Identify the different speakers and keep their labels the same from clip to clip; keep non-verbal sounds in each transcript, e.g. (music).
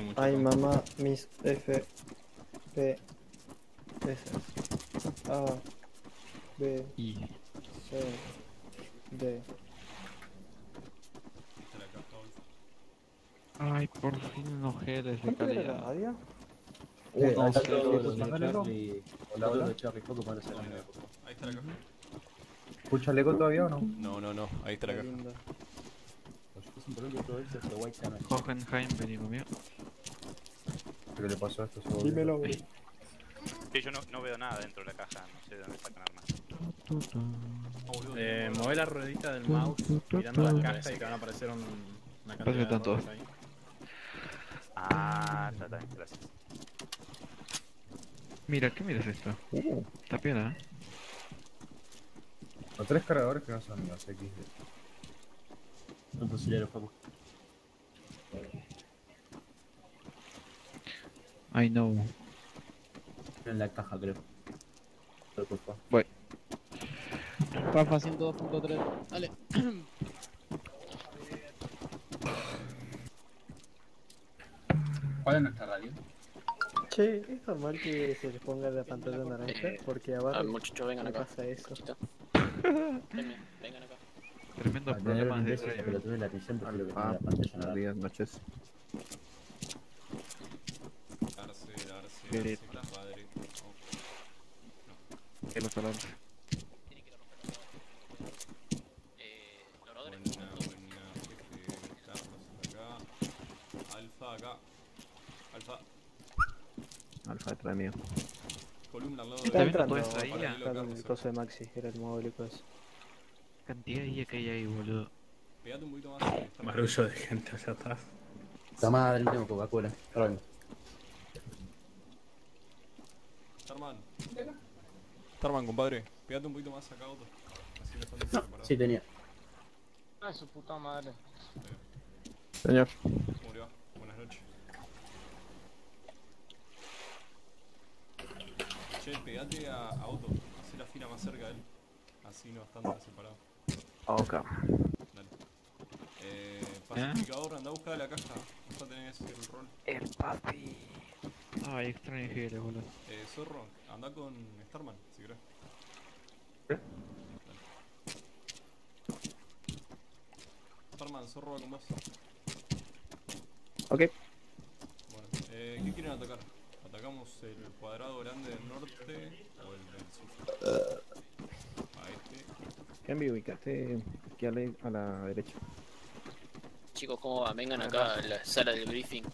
Speaker 1: mucho.
Speaker 2: Ay, mamá, mis F, P, S, A, B,
Speaker 3: Y
Speaker 2: C, D.
Speaker 3: Ay, por fin
Speaker 2: ¿Cuánto era la
Speaker 3: calidad.
Speaker 2: radio?
Speaker 4: Eh, de. Charlie. Hola, hola. de Charlie
Speaker 1: ahí está la caja.
Speaker 4: ¿Escucha el eco todavía o no?
Speaker 1: No, no, no, ahí está la caja.
Speaker 3: Hohenheim, vení conmigo.
Speaker 4: ¿Qué le pasó a esto? Se volvió-
Speaker 2: Dímelo.
Speaker 5: Sí, yo no, no veo nada dentro de la caja, no sé de dónde sacan armas.
Speaker 1: Oh,
Speaker 6: Eh, mueve la ruedita del mouse mirando la caja y te van a aparecer un, una
Speaker 3: Parece
Speaker 6: cantidad de ahí.
Speaker 5: Ah, está, está, gracias.
Speaker 3: Mira, ¿qué miras esto? Uh, está pena, ¿eh?
Speaker 4: Los tres cargadores que no son míos, XD. Un fusilero, Facu.
Speaker 3: I know.
Speaker 4: En la caja, creo. Favor.
Speaker 3: Voy.
Speaker 7: Rafa 102.3. Dale.
Speaker 8: ¿Cuál es nuestra radio?
Speaker 2: Che, ¿es normal que se les ponga la pantalla naranja? Porque abajo
Speaker 7: ver, muchachos, vengan acá.
Speaker 2: pasa eso.
Speaker 7: Vengan, acá.
Speaker 3: Tremendo de
Speaker 4: tuve la atención,
Speaker 9: Ah,
Speaker 4: la pantalla naranja.
Speaker 9: noches.
Speaker 1: Arce, arce,
Speaker 3: Qué
Speaker 1: arce, compadre. Oh,
Speaker 3: Que los alarmes.
Speaker 7: Tienen que ir a romper Eh, los oradores.
Speaker 1: buena, Jefe, Carlos acá. Alfa acá. Alfa.
Speaker 9: Alfa detrás mío.
Speaker 1: Columna al lado
Speaker 2: Está
Speaker 1: de
Speaker 2: entrando.
Speaker 3: ahí,
Speaker 2: Está con el coso de Maxi, era el móvil.
Speaker 3: Cantidad de IA que hay ahí, boludo.
Speaker 1: Pegate un poquito más.
Speaker 6: Marullo de gente allá atrás.
Speaker 4: La madre, no tengo Coca-Cola. Ahora vengo.
Speaker 1: Starman. Starman, compadre. Pegate un poquito más acá, otro. Así no están separados.
Speaker 4: Sí, tenía.
Speaker 8: Ay, su puta madre.
Speaker 9: Señor.
Speaker 1: ¿Cómo le va? Buenas noches. Che, pegate a, a Otto. Hacé la fila más cerca de él. Así no están tan separados.
Speaker 9: Ok.
Speaker 1: Dale. Eh, pacificador, anda a buscar la caja. Vas a tener que el rol.
Speaker 3: El papi. Ay, extraño GL, boludo.
Speaker 1: Eh, Zorro, anda con Starman, si querés.
Speaker 4: ¿Qué?
Speaker 1: Dale. Starman, Zorro va con vos.
Speaker 9: Ok.
Speaker 1: Bueno, eh, ¿qué quieren atacar? ¿Atacamos el cuadrado grande del norte o el del sur? A este.
Speaker 9: Cambio, ubicaste aquí a la, a la derecha.
Speaker 7: Chicos, ¿cómo va? Vengan acá a la sala del briefing.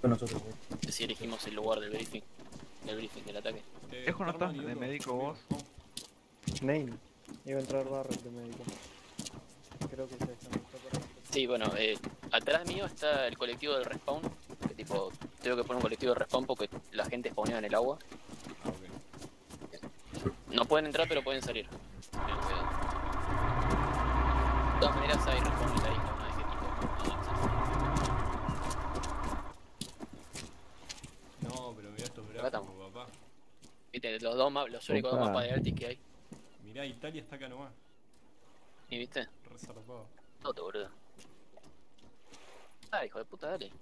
Speaker 4: Con nosotros, güey.
Speaker 7: Si elegimos el lugar del briefing. Del briefing del ataque.
Speaker 1: Eh,
Speaker 3: Dejo
Speaker 1: Starman
Speaker 3: nota
Speaker 1: y
Speaker 3: de médico vos.
Speaker 2: Name. Iba a entrar Barret de médico. Creo que está. está por ahí.
Speaker 7: Sí, bueno, eh, atrás mío está el colectivo del respawn. Que tipo, tengo que poner un colectivo de respawn porque la gente spawnea en el agua.
Speaker 1: Ah, ok.
Speaker 7: No pueden entrar, pero pueden salir. Tengan cuidado. De todas maneras, hay respawn en la isla una vez que tipo avanzas.
Speaker 1: No, pero mirá estos
Speaker 7: Acá estamos.
Speaker 1: gráficos, papá.
Speaker 7: Viste, los dos los únicos dos mapas de Altis que hay.
Speaker 1: Mirá, Italia está acá nomás.
Speaker 7: ¿Y viste?
Speaker 1: Re zarpado.
Speaker 7: Todo, boludo. Ah, hijo de puta, dale.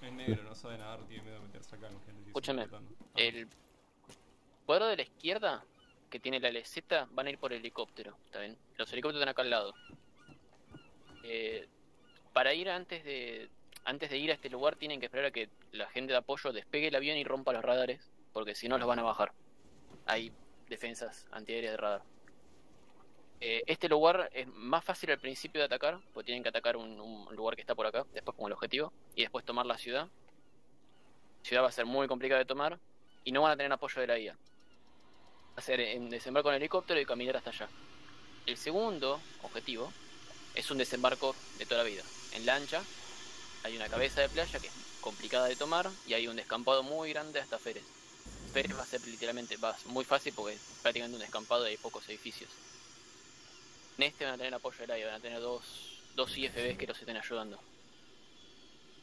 Speaker 1: Es negro, no sabe nadar, tiene miedo de meterse acá.
Speaker 7: Escúchame, El cuadro de la izquierda, que tiene la LZ, van a ir por helicóptero, ¿está bien? Los helicópteros están acá al lado. Eh, para ir antes de antes de ir a este lugar tienen que esperar a que la gente de apoyo despegue el avión y rompa los radares, porque si no los van a bajar. Hay defensas antiaéreas de radar. Eh, este lugar es más fácil al principio de atacar, porque tienen que atacar un, lugar que está por acá, después como el objetivo, y después tomar la ciudad. La ciudad va a ser muy complicada de tomar, y no van a tener apoyo de la IA. Va a ser en desembarco en helicóptero y caminar hasta allá. El segundo objetivo es un desembarco de toda la vida. En lancha hay una cabeza de playa que es complicada de tomar y hay un descampado muy grande hasta Férez. Va a ser literalmente va muy fácil porque es prácticamente un descampado y hay pocos edificios. En este van a tener apoyo de la IA, van a tener dos, dos IFBs que los estén ayudando.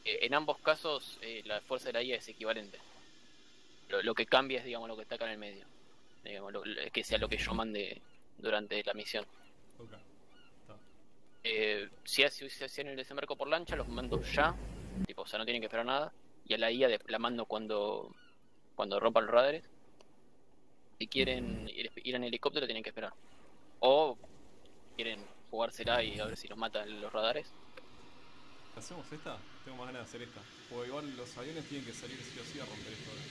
Speaker 7: Eh, en ambos casos eh, la fuerza de la IA es equivalente. Lo, lo que cambia es, digamos, lo que está acá en el medio. Digamos, lo- lo- que sea lo que yo mande durante la misión.
Speaker 1: Ok. Está.
Speaker 7: Eh, si, hace- si hacen el desembarco por lancha, los mando ya. Tipo, o sea, no tienen que esperar nada. y a la IA de- la mando cuando, cuando rompan los radares. Si quieren ir, ir en helicóptero tienen que esperar. O quieren jugársela y a ver si los matan los radares.
Speaker 1: ¿Hacemos esta? Tengo más ganas de hacer esta. Porque igual los aviones tienen que salir sí o sí a romper esto ahora.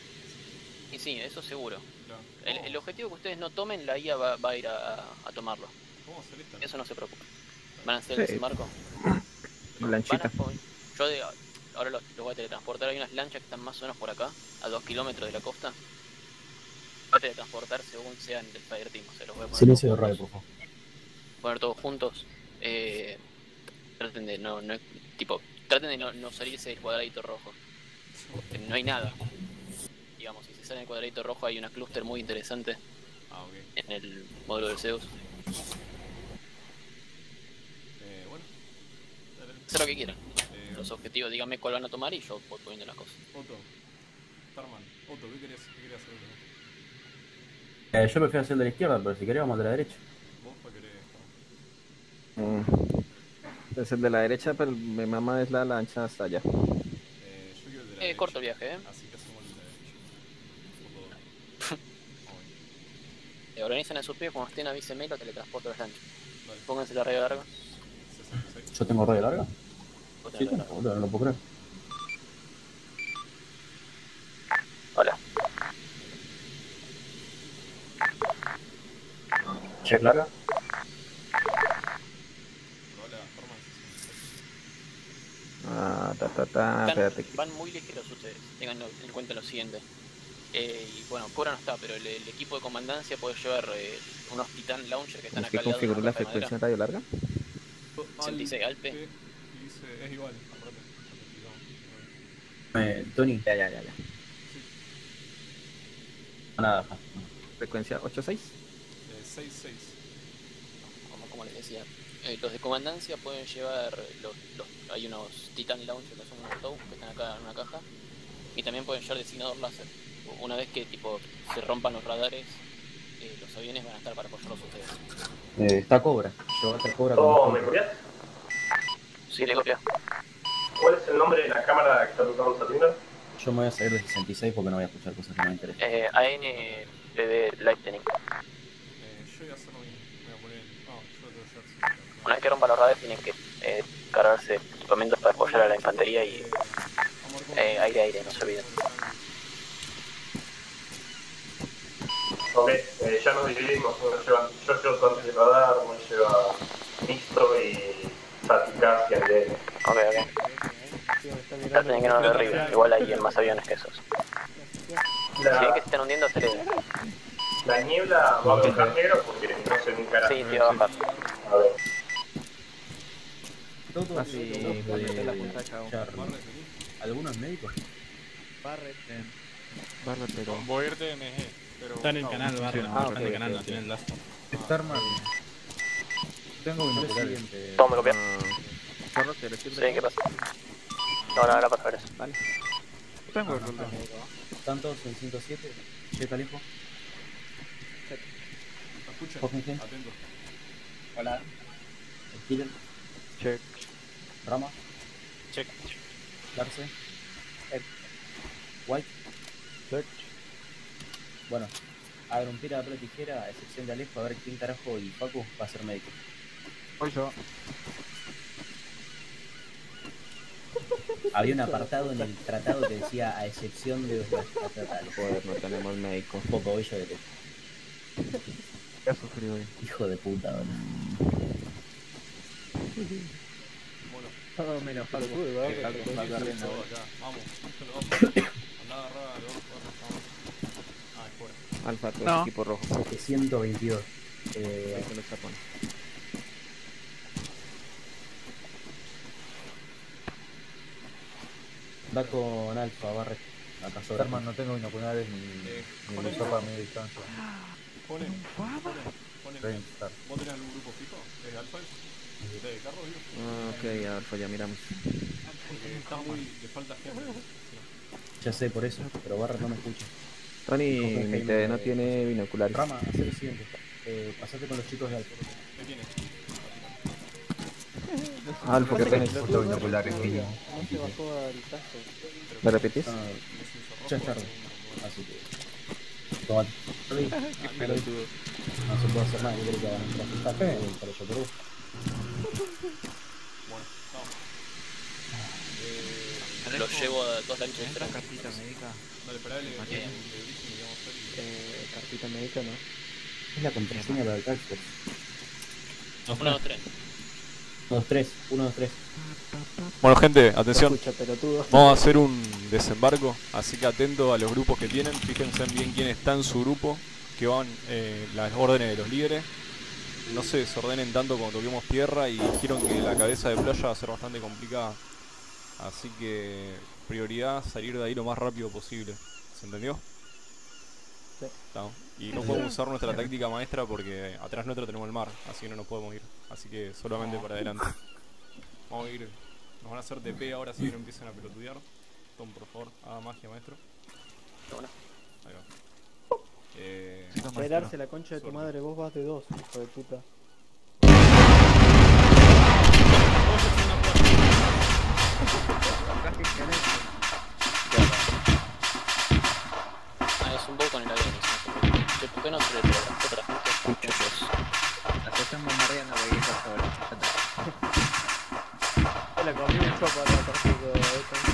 Speaker 7: Y sí, eso seguro.
Speaker 1: Claro.
Speaker 7: El,
Speaker 1: ¿Cómo-
Speaker 7: el objetivo que ustedes no tomen, la IA va, va a ir a, a tomarlo.
Speaker 1: ¿Cómo hacer esta?
Speaker 7: Eso no se preocupen. Van a hacer
Speaker 9: Sí.
Speaker 7: el desembarco. Van
Speaker 9: Lanchita.
Speaker 7: a po- yo de- ahora los, los voy a teletransportar. Hay unas lanchas que están más o menos por acá, a 2 kilómetros de la costa. Voy a teletransportar según sean del Fireteam. O sea, los voy a poner
Speaker 4: Silencio de radio, por favor.
Speaker 7: Poner todos juntos. Eh, traten de no, no, tipo, traten de no, no salirse del cuadradito rojo. Porque no hay nada. Digamos, si se sale del cuadradito rojo hay una clúster muy interesante
Speaker 1: Ah,
Speaker 7: en el módulo de Zeus.
Speaker 1: Eh, bueno.
Speaker 7: Haz lo que quieran. Los objetivos, díganme cuál van a tomar y yo voy poniendo las cosas.
Speaker 1: Otto. Starman. Otto, ¿qué querías, qué querías hacer?
Speaker 4: Eh, yo prefiero hacer el de la izquierda, pero si querés vamos de la derecha.
Speaker 1: ¿Vos o querés?
Speaker 9: Mm. Es el de la derecha, pero mi mamá es la lancha hasta allá.
Speaker 1: Eh, yo quiero el de la
Speaker 7: Eh,
Speaker 1: derecha.
Speaker 7: corto el viaje, ¿eh?
Speaker 1: Así que hacemos el de la derecha. (laughs)
Speaker 7: Eh, organizan a sus pies, cuando estén avísenme y lo teletransporto a las lanchas. Pónganse la radio larga.
Speaker 1: 66.
Speaker 4: Yo tengo radio larga. Sí,
Speaker 7: larga.
Speaker 4: boludo, no lo puedo creer.
Speaker 7: Hola.
Speaker 4: Check larga.
Speaker 1: Hola, Starman 66.
Speaker 9: Ah, ta, ta, ta.
Speaker 7: Están-
Speaker 9: Espérate. que-
Speaker 7: van muy ligeros ustedes, tengan en cuenta lo siguiente. Eh, y bueno, Cora no está, pero el, el equipo de comandancia puede llevar eh, unos Titan Launcher que están
Speaker 9: ¿Es
Speaker 7: acá de
Speaker 9: configuró
Speaker 7: una
Speaker 9: la
Speaker 7: de
Speaker 9: frecuencia en radio larga?
Speaker 7: 66 Alpe.
Speaker 1: Dice, es igual.
Speaker 4: Eh, Tony.
Speaker 9: Ya, ya, ya, ya.
Speaker 4: Nada, ja.
Speaker 9: Frecuencia 86.
Speaker 1: Eh, 66.
Speaker 7: como, como les decía. Eh, los de comandancia pueden llevar los, los- hay unos Titan Launcher que son unos TOW que están acá en una caja y también pueden llevar designador láser. Una vez que tipo se rompan los radares, eh, los aviones van a estar para apoyarlos ustedes.
Speaker 4: Eh, está Cobra. A Cobra
Speaker 10: Oh, ¿me copias?
Speaker 7: Sí, le copia.
Speaker 10: ¿Cuál es el nombre de la cámara que está tocando Saturno?
Speaker 4: Yo me voy a salir de 66 porque no voy a escuchar cosas que no me interesan.
Speaker 7: Eh, ANPD Lightning.
Speaker 1: Eh, yo voy a hacer lo mismo. Voy a poner. No, yo lo tengo que hacer.
Speaker 7: Una vez que rompan los radares tienen que eh, cargarse equipamientos para apoyar a la infantería y
Speaker 1: Amor, ¿cómo-
Speaker 7: eh, aire aire, no se olviden.
Speaker 10: Ok, eh, ya nos dividimos. Uno lleva, yo llevo antes de radar, uno lleva Visto y ADN.
Speaker 7: Ok, ok. Traten de que no nos derriben, igual hay más aviones que esos. Si ven
Speaker 10: La,
Speaker 7: que se están hundiendo, aceleren.
Speaker 10: la niebla va a bajar negro porque no sé nunca
Speaker 7: Sí, te va a bajar.
Speaker 10: A ver.
Speaker 4: Todo
Speaker 9: Así,
Speaker 4: de
Speaker 9: la
Speaker 4: ¿Algunos médicos?
Speaker 2: Barret.
Speaker 3: Barba, pero.
Speaker 6: Voy a ir de MG, pero... Está en el canal, Barra.
Speaker 9: Ah,
Speaker 6: está en el canal, no tiene enlace.
Speaker 4: Starman. Tengo binoculares.
Speaker 7: Todo me copió.
Speaker 9: Zorro, ¿quieres ir
Speaker 7: Sí, ¿qué pasa? No, no, ahora para ver eso.
Speaker 9: Vale.
Speaker 3: Tengo el rol.
Speaker 4: ¿Están todos en 107? Checa lejos.
Speaker 1: Escuchen,
Speaker 4: Fójense.
Speaker 1: atento.
Speaker 4: Hola. Killer.
Speaker 3: Check.
Speaker 4: Rama.
Speaker 5: Check.
Speaker 4: Darce. White.
Speaker 2: Check.
Speaker 4: Bueno. A ver, un tira, o tijera, a excepción de Alejo, a ver quién carajo y Facu va a ser médico.
Speaker 3: Hoy yo.
Speaker 4: Había un apartado en el tratado que decía a excepción de los estatales.
Speaker 9: Joder, no tenemos médico.
Speaker 4: Un poco bello de
Speaker 3: Ya sufrí hoy.
Speaker 4: Hijo de puta, boludo.
Speaker 1: Bueno,
Speaker 9: Oh, menos
Speaker 1: todo acá. Vamos, vamos. Ah.
Speaker 9: Alfa, todo
Speaker 3: No.
Speaker 9: equipo rojo.
Speaker 4: 722. Eh,
Speaker 9: Ahí se los tapan.
Speaker 4: Va con Alfa, Barret. Acá sobra.
Speaker 6: no tengo binoculares ni,
Speaker 1: Eh,
Speaker 6: ni
Speaker 1: ponen-
Speaker 6: visor para media distancia.
Speaker 1: Ponen,
Speaker 3: Guava.
Speaker 1: ponen, ponen.
Speaker 6: Voy a intentar.
Speaker 1: ¿Vos tenés algún grupo fijo? ¿Es Alfa? ¿De Carlos, digo?
Speaker 9: Ah, ok, Alfa, ya miramos.
Speaker 1: Porque está muy. le falta gente.
Speaker 4: Ya sé por eso, pero Barret no me escucha.
Speaker 9: Tony, mi TV no tiene binoculares.
Speaker 4: Rama, haz lo siguiente. Eh, pasate con los chicos de Alfa.
Speaker 1: ¿Qué tiene?
Speaker 2: No se bajó al tazo.
Speaker 9: ¿Me repetís?
Speaker 4: Ah, ya es tarde. Así que. Tomate.
Speaker 3: Qué pelotudo.
Speaker 4: No se puede hacer nada, yo creo que van a entrar para yo Perú.
Speaker 1: Bueno, vamos.
Speaker 7: Los llevo a dos lanchas
Speaker 3: ¿Tenés
Speaker 7: extra.
Speaker 3: cartita médica?
Speaker 1: dale, esperá, le le-
Speaker 3: Ok.
Speaker 1: le dije que íbamos a hacer y-
Speaker 2: Eh, cartita médica, ¿no?
Speaker 4: Es la contraseña para el Calxor.
Speaker 7: 1, 2, 3.
Speaker 4: 1, 2, 3. 1, 2, 3.
Speaker 1: Bueno, gente, atención. Vamos a hacer un desembarco, así que atento a los grupos que tienen. Fíjense bien quién está en su grupo, que van eh, las órdenes de los líderes. No se desordenen tanto cuando toquemos tierra y dijeron que la cabeza de playa va a ser bastante complicada. Así que prioridad salir de ahí lo más rápido posible. ¿Se entendió?
Speaker 2: Sí.
Speaker 1: Estamos. Y no podemos usar nuestra táctica maestra porque atrás nuestro tenemos el mar, así que no nos podemos ir. Así que solamente para adelante. Vamos a ir. Nos van a hacer TP ahora si no empiezan a pelotudear. Tom, por favor, haga magia, maestro. Ahí va. Eh,
Speaker 2: Esperarse la concha de tu madre, vos vas de dos, hijo de puta.
Speaker 7: Ah, es un bow con el avión. Che, ¿por qué no la gente? Muchachos.
Speaker 8: Las están bombardeando, güey, por favor.
Speaker 2: Se la comí un chopo a la de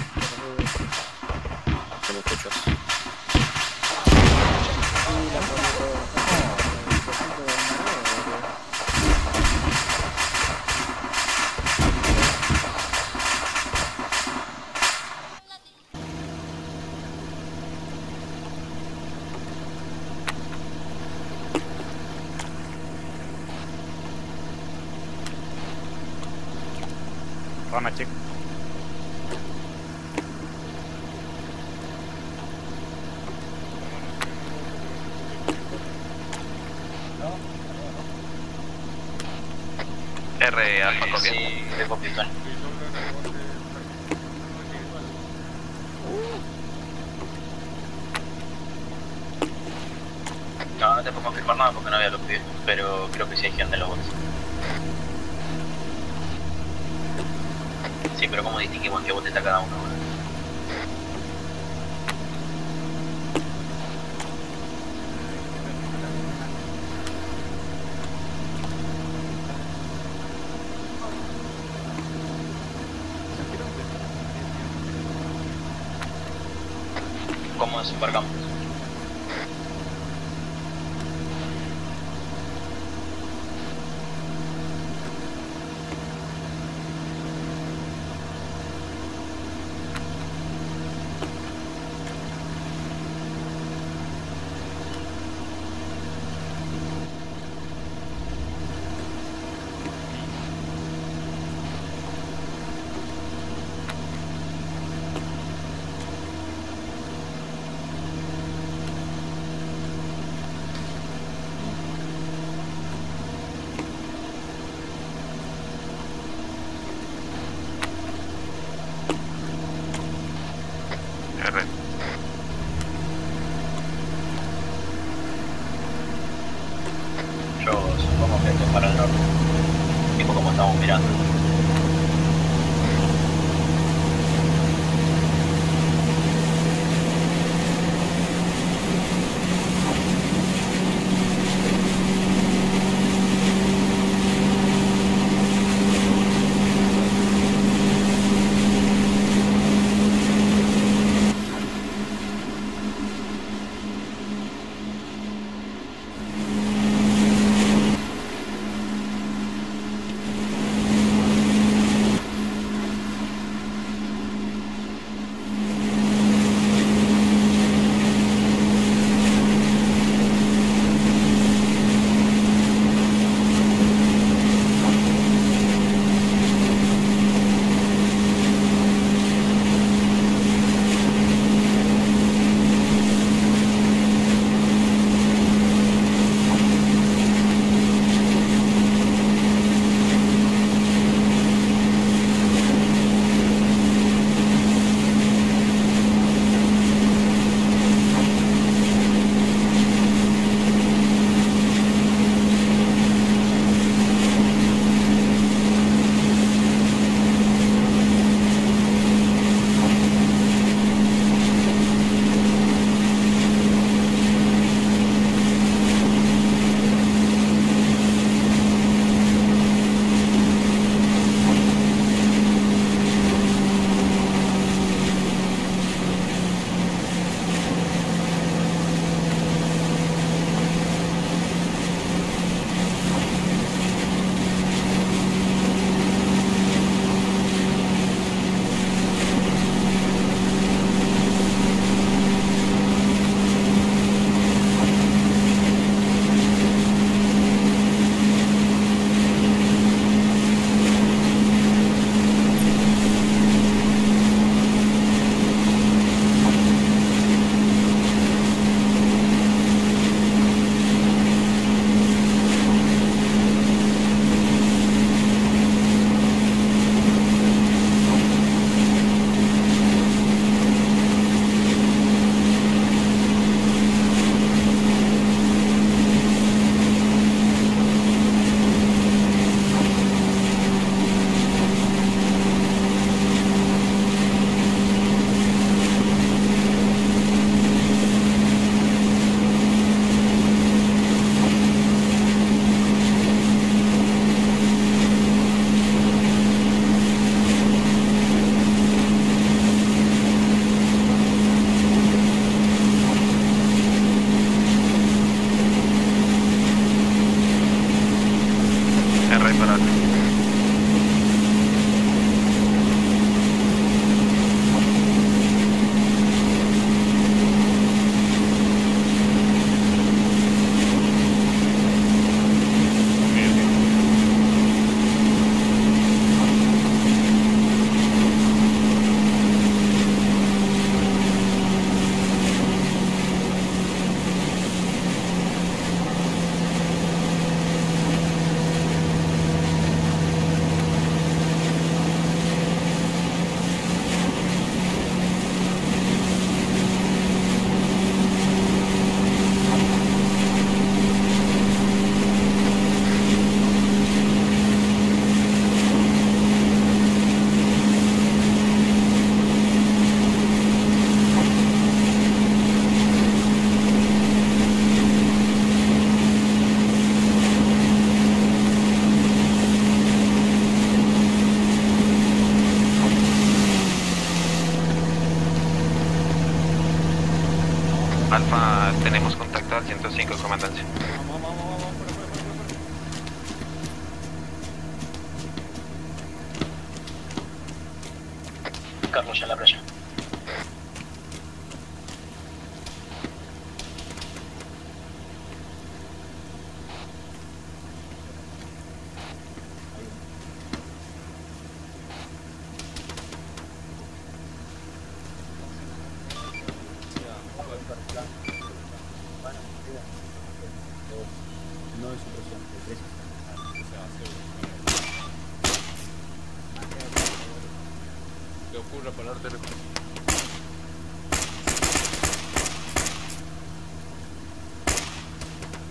Speaker 11: ocurra parar teléfono.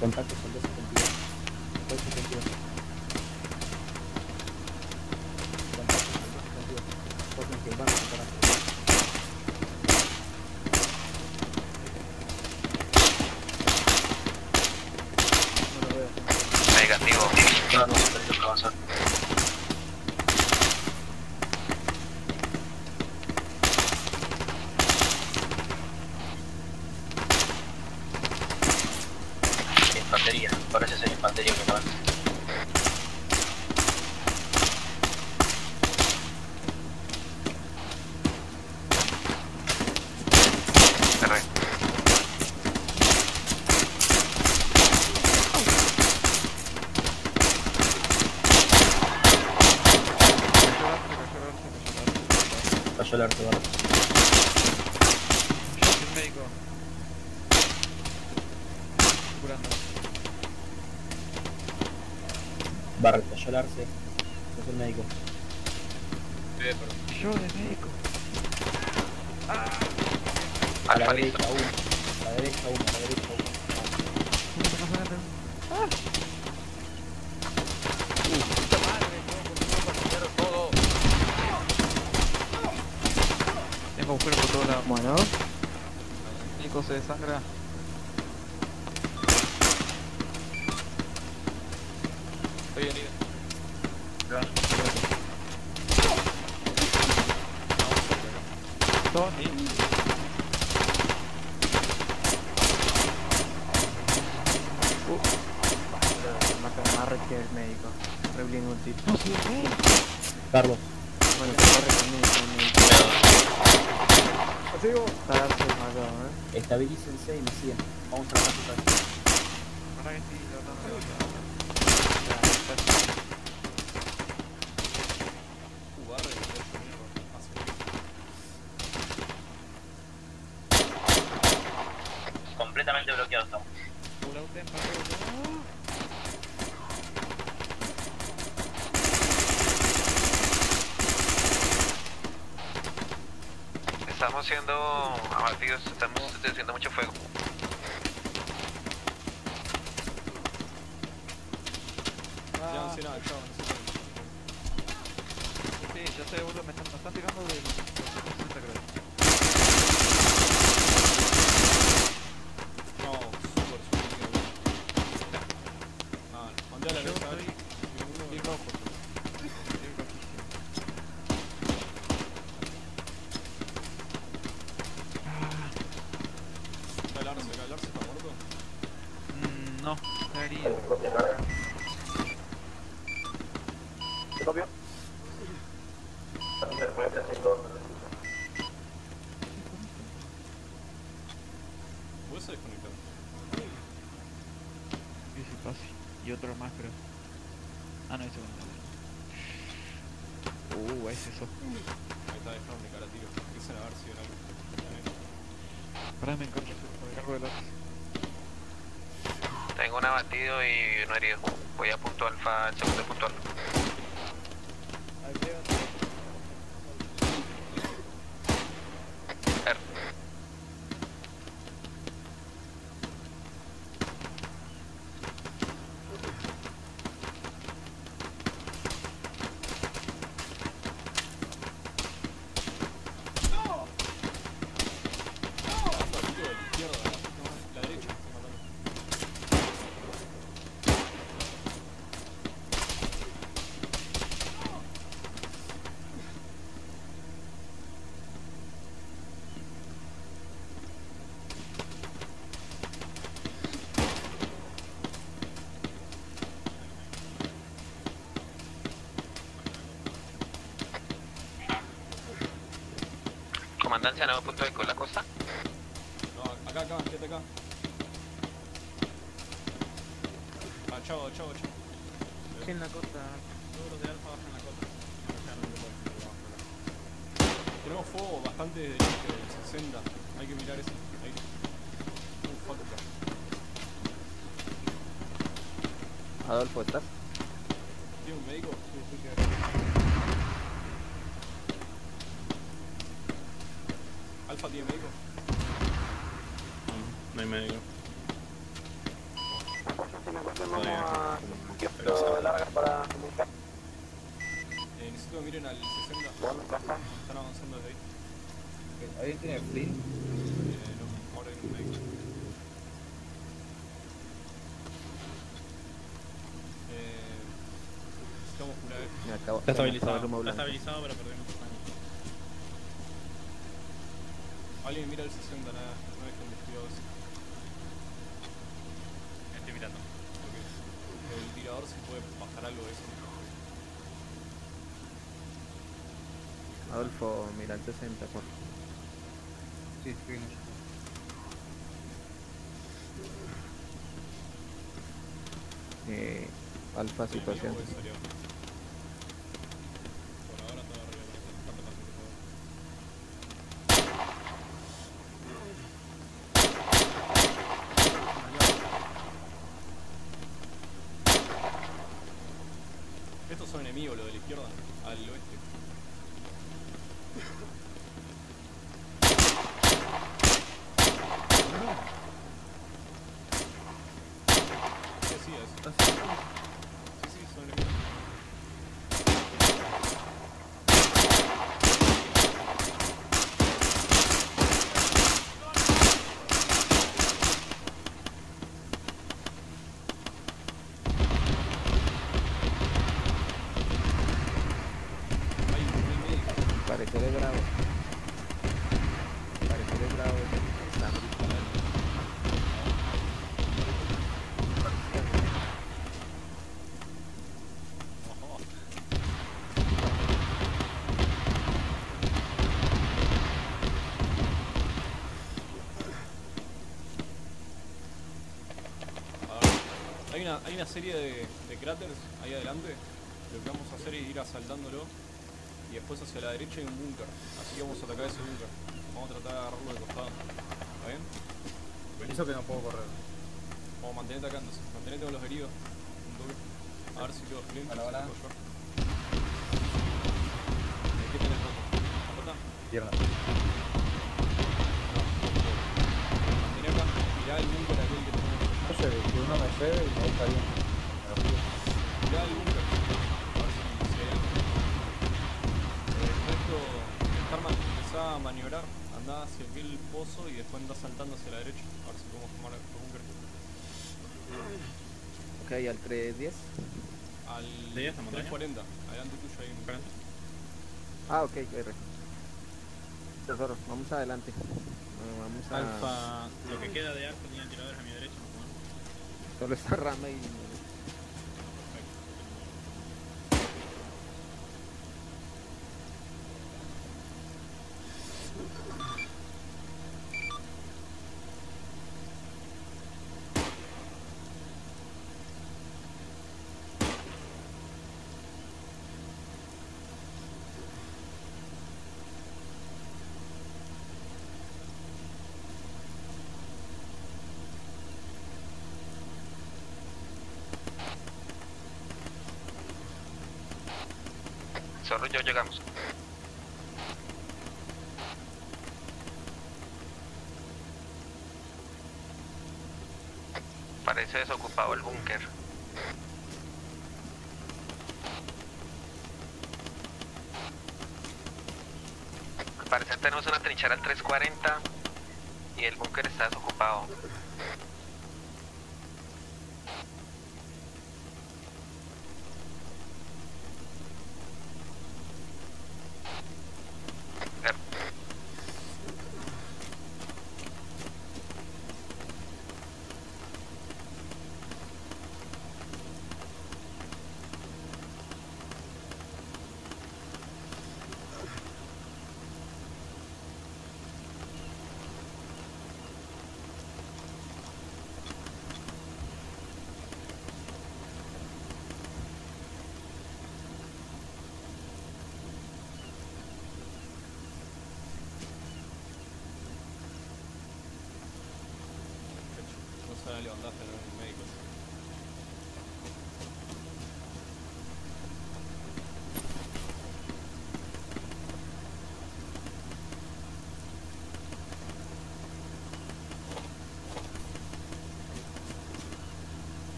Speaker 4: Contacto
Speaker 3: con
Speaker 12: siendo abatidos, estamos haciendo mucho fuego.
Speaker 11: Ah.
Speaker 1: Sí, ya sé, boludo, me están, me están tirando de...
Speaker 12: Tengo un abatido y un herido. Voy a punto alfa, segundo punto alfa. Comandancia, nuevo punto de la costa.
Speaker 1: No, acá, acá, quédate acá. Ah, chavo, chavo, chavo.
Speaker 6: Sí, en la costa. Todos los de alfa bajan la costa. No
Speaker 1: Tenemos fuego bastante de este, del 60. Hay que mirar eso. Ahí. Un fuck acá.
Speaker 9: Adolfo, ¿estás?
Speaker 1: ¿Tiene un médico?
Speaker 2: Sí, sí que
Speaker 1: ¿Alfa tiene médico?
Speaker 6: No, no hay médico.
Speaker 1: Eh, necesito que miren al 60. Están avanzando desde ahí.
Speaker 4: ¿Alguien tiene flint?
Speaker 1: Eh, no, ahora hay un médico. Eh, necesitamos curar.
Speaker 9: Me acabo,
Speaker 6: Está
Speaker 9: se el
Speaker 6: estabilizado. Está estabilizado, pero perdimos daño.
Speaker 1: Alguien mira el 60, nada, no es investigado eso.
Speaker 5: Estoy mirando.
Speaker 1: Ok. El tirador si puede bajar algo de eso.
Speaker 9: Adolfo, mira el 60, por
Speaker 4: Sí, estoy en ello.
Speaker 9: eh, Alfa
Speaker 1: ¿Tiene
Speaker 9: situación.
Speaker 1: médico o es aliado? Por ahora todo arriba, parece. ¿Cuánto pasa, por favor? Estos son enemigos, los de la izquierda, al oeste. ¿Qué decías? Sí, sí, son enemigos. Hay un hay médico.
Speaker 9: Pareceré bravo. Pareceré bravo. Está
Speaker 1: Ojo. A ver, Hay una, hay una serie de, de cráteres ahí adelante. Lo que vamos a hacer es ir asaltándolo. Y después hacia la derecha hay un búnker. Así que vamos a atacar ese búnker. Vamos a tratar de agarrarlo de costado. ¿Está bien?
Speaker 6: Eso que no puedo correr.
Speaker 1: Vamos, mantenete acá entonces. Mantenete con los heridos. Un toque. A ver si quedó quedó yo. Eh, ¿Qué tenés roto?
Speaker 6: Pierna.
Speaker 1: Después andá saltando hacia la derecha. A ver si podemos tomar el búnker.
Speaker 9: Ok, al 310.
Speaker 1: Al
Speaker 6: ¿De ahí hasta montaña?
Speaker 1: 340. Adelante tuyo
Speaker 6: Frente.
Speaker 9: Ah, ok, R. Tesoro, vamos adelante. Eh, Vamos a...
Speaker 6: Alfa. Lo que queda de alfa tiene tiradores a mi derecha. ¿no?
Speaker 9: Solo está rama y...
Speaker 12: Yo llegamos. Parece desocupado el búnker. Al parecer tenemos una trinchera al 340 y el búnker está desocupado.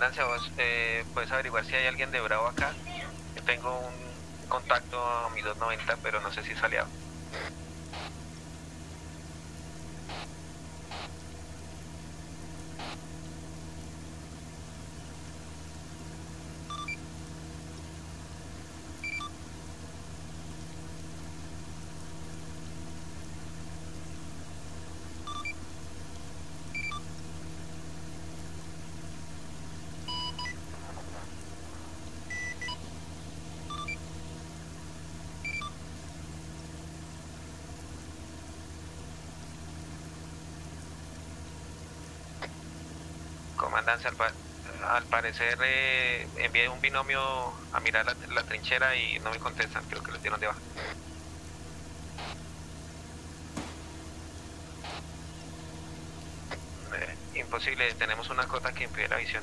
Speaker 12: Comandancia, vos eh, puedes averiguar si hay alguien de Bravo acá. Yo tengo un contacto a mi 290, pero no sé si es aliado. Al, pa- al parecer eh, envié un binomio a mirar la, la trinchera y no me contestan, creo que lo dieron de baja. Eh, imposible, tenemos una cota que impide la visión.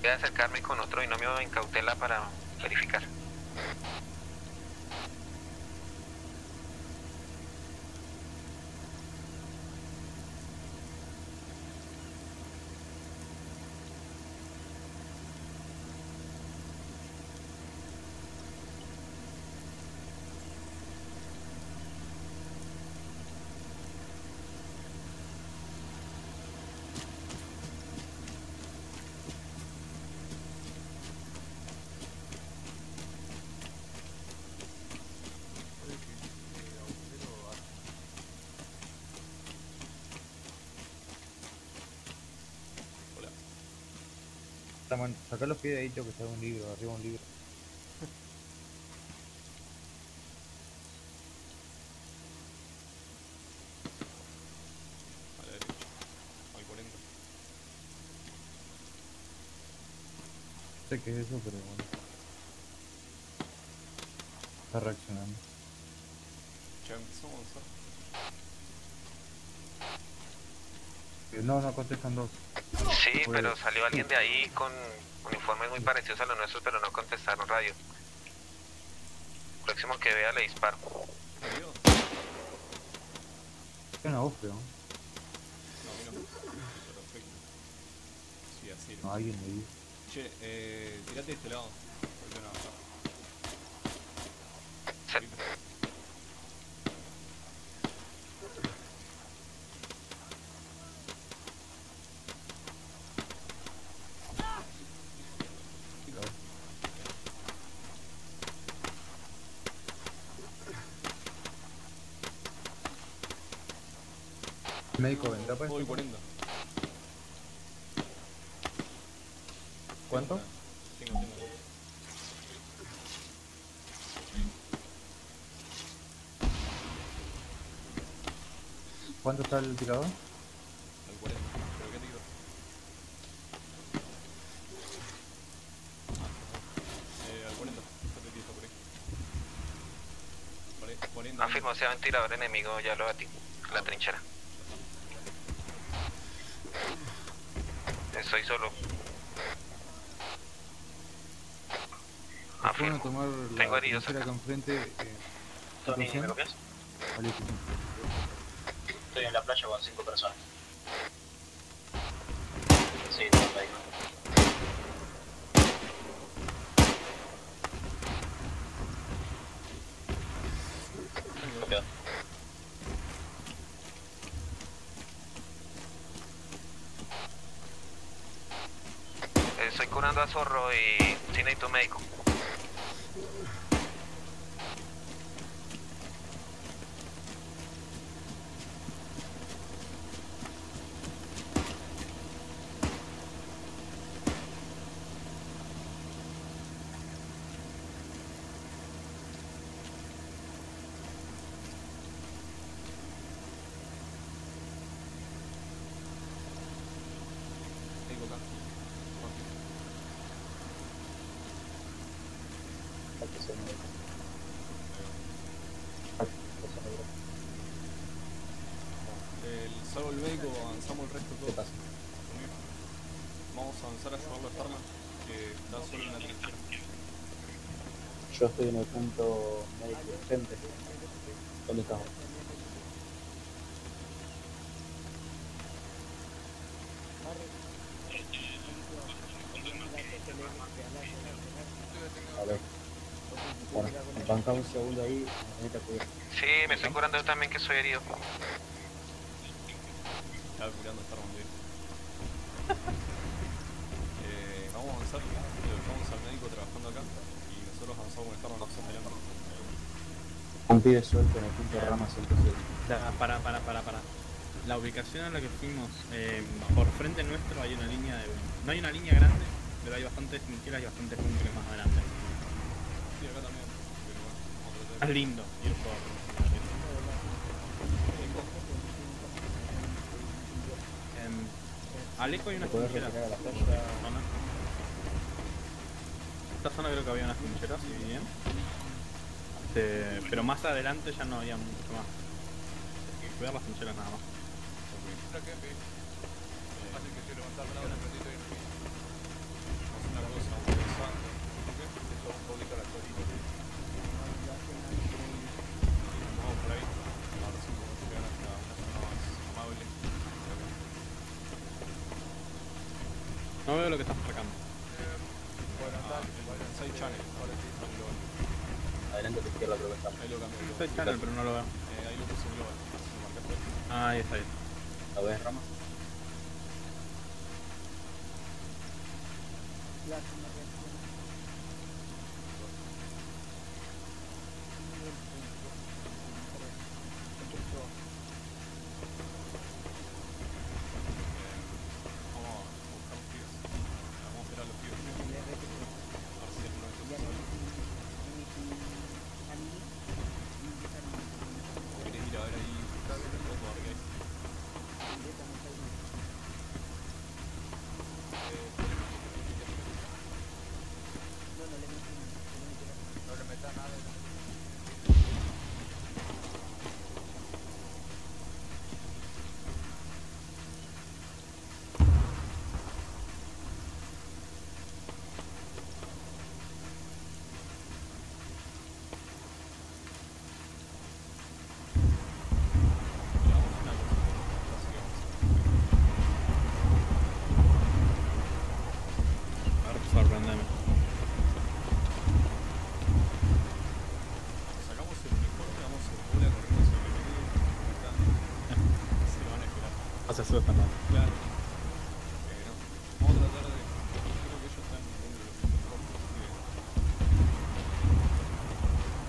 Speaker 12: Voy a acercarme con otro binomio en cautela para verificar.
Speaker 13: Sacá los pies de ahí, tengo que está un libro, arriba un libro.
Speaker 1: A la derecha. Al 40.
Speaker 13: sé qué es eso, pero bueno. Está reaccionando.
Speaker 1: Ya empezó.
Speaker 13: Eh, No, no contestan dos.
Speaker 12: Sí,
Speaker 13: Pues-
Speaker 12: pero salió alguien de ahí con uniformes muy parecidos a los nuestros, pero no contestaron radio. Próximo que vea le disparo.
Speaker 1: No. No,
Speaker 13: alguien me dijo.
Speaker 1: Che, eh, tirate de este lado. Porque no,
Speaker 13: Médico, vendrá para
Speaker 1: Voy
Speaker 13: esto?
Speaker 1: 40.
Speaker 13: ¿Cuánto?
Speaker 1: Tengo, tengo.
Speaker 13: ¿Cuánto está el tirador?
Speaker 1: Al 40. ¿Pero qué tiro? Eh, al 40. Está por ahí. Ahí, 40.
Speaker 12: Afirmo, sea un tirador enemigo, ya lo batí. La trinchera. Estoy solo.
Speaker 13: Se fueron a tomar
Speaker 12: Tengo
Speaker 13: la
Speaker 12: heridos acá.
Speaker 13: enfrente. Eh. Vale, sí, sí.
Speaker 14: Estoy en la playa cinco personas. Sí, un médico. Copiado.
Speaker 12: Eh, Estoy curando a Zorro y necesito médico.
Speaker 1: Médico acá. El, salvo el médico, avanzamos el resto todo. Vamos a avanzar a llevarlo a Starman, que está solo en la trinchera.
Speaker 4: Yo estoy en el punto médico urgente. ¿Dónde estamos? Un segundo ahí.
Speaker 12: Sí, me estoy curando yo también que soy herido.
Speaker 1: Estaba curando a Starman bien. eh, vamos a avanzar, dejamos al médico trabajando acá y nosotros avanzamos con Starman más adelante.
Speaker 4: Un pibe suelto en el punto de rama 107.
Speaker 6: Da, para, para, para, para. La ubicación a la que fuimos, eh, por frente nuestro hay una línea de... No hay una línea grande, pero hay bastantes trincheras y bastantes búnkeres más adelante.
Speaker 1: Sí, acá también,
Speaker 6: lindo ir por... Em, Aleco hay una
Speaker 4: ¿Te podés
Speaker 6: trinchera. Esta zona creo que había unas trincheras, si bien. Este, pero más adelante ya no había mucho más. Hay que cuidar las trincheras nada más.
Speaker 1: Esperar.
Speaker 11: No
Speaker 1: se
Speaker 6: asustan, ¿no?
Speaker 1: Claro. Eh, no. Vamos a tratar de. Creo que ellos están dentro de los uniformes. así que-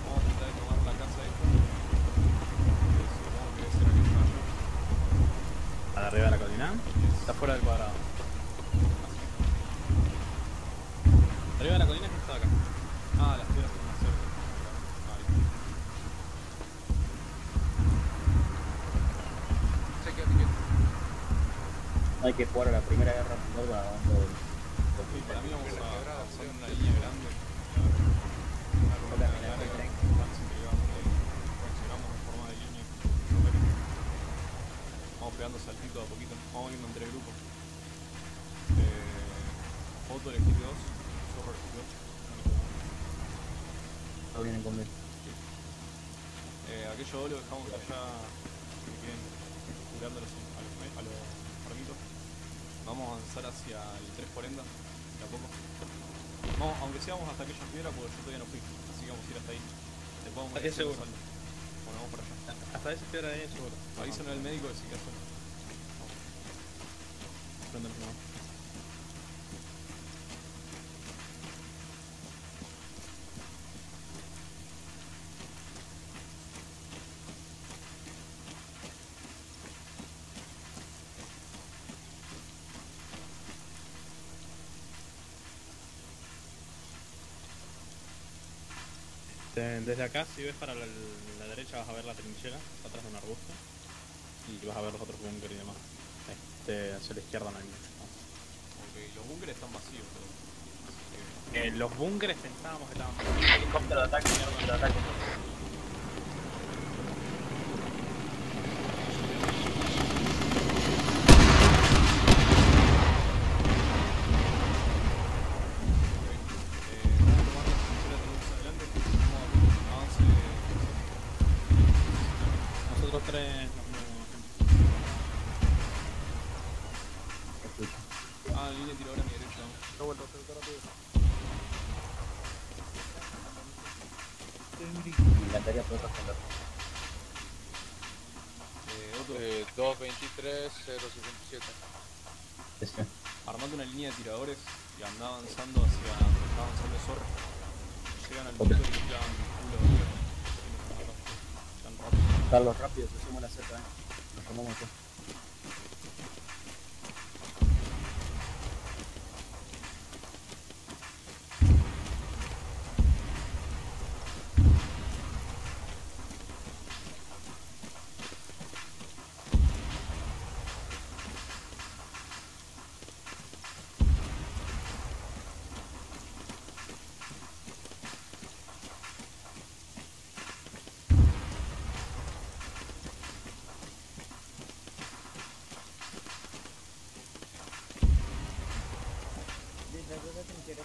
Speaker 1: Vamos a tratar de tomar la casa esta. Que supongo que debe ser aquí en mayo.
Speaker 6: A la arriba de la colina. Está fuera del cuadrado. Arriba de la colina es que está acá.
Speaker 1: Ah, las piedras están más cerca. Acá. Ahí.
Speaker 11: Se queda quieto.
Speaker 4: No hay que jugar a la primera guerra mundial grabando el...
Speaker 1: Sí, para mí vamos a en una línea grande. Una larga. Reaccionamos en forma de línea. Vamos pegando saltitos a poquito. Vamos yendo entre grupos. Eh, Otto elegí dos. Zorro elegí dos.
Speaker 4: vienen conmigo.
Speaker 1: Eh, aquello lo dejamos allá que queden curando a los, a los, a los enfermitos. Vamos a avanzar hacia el 340, de a poco. Vamos, aunque sea vamos hasta aquella piedra porque yo todavía no fui, así que vamos a ir hasta ahí. Después vamos a ir
Speaker 6: seguro.
Speaker 1: Bueno, vamos para allá.
Speaker 6: Hasta esa piedra ahí es seguro.
Speaker 1: Avísenle al médico que si queda
Speaker 6: Este, Desde acá, si ves para la, la derecha, vas a ver la trinchera, está atrás de un arbusto. Y vas a ver los otros búnker y demás. Este, hacia la izquierda no hay mucho.
Speaker 1: Ok, los búnkeres están vacíos. pero-
Speaker 6: Eh, los búnkeres pensábamos que estaban
Speaker 14: Helicóptero de ataque, helicóptero de ataque.
Speaker 6: Tres.
Speaker 1: Ah, línea de tirador a mi derecha.
Speaker 2: No vuelvo a hacer rápido.
Speaker 4: Me encantaría poder responder.
Speaker 1: Eh, otro.
Speaker 11: Eh, 223 067.
Speaker 4: Ese.
Speaker 1: Armando una línea de tiradores y anda avanzando hacia donde está avanzando el zorro. Llegan al punto y les clavan culo de tierra. Tan rápido.
Speaker 4: Carlos, rápido, te hacemos la Z, eh. Nos tomamos acá.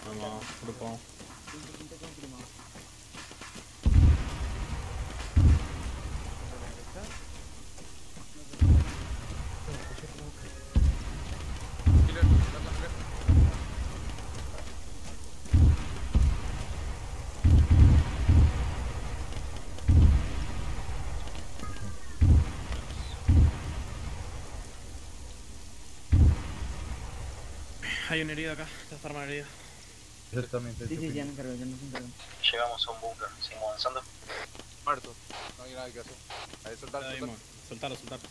Speaker 6: Vamos, grupo.
Speaker 11: Killer, dame killer.
Speaker 6: Hay una herida acá, está arma la herida.
Speaker 13: Yo también
Speaker 8: Sí, sí, ya me encargo, ya me encargo.
Speaker 14: Llegamos a un búnker, seguimos avanzando.
Speaker 11: Muerto. No hay nada que hacer. Ahí soltar.
Speaker 6: mo- Soltalo, soltalo.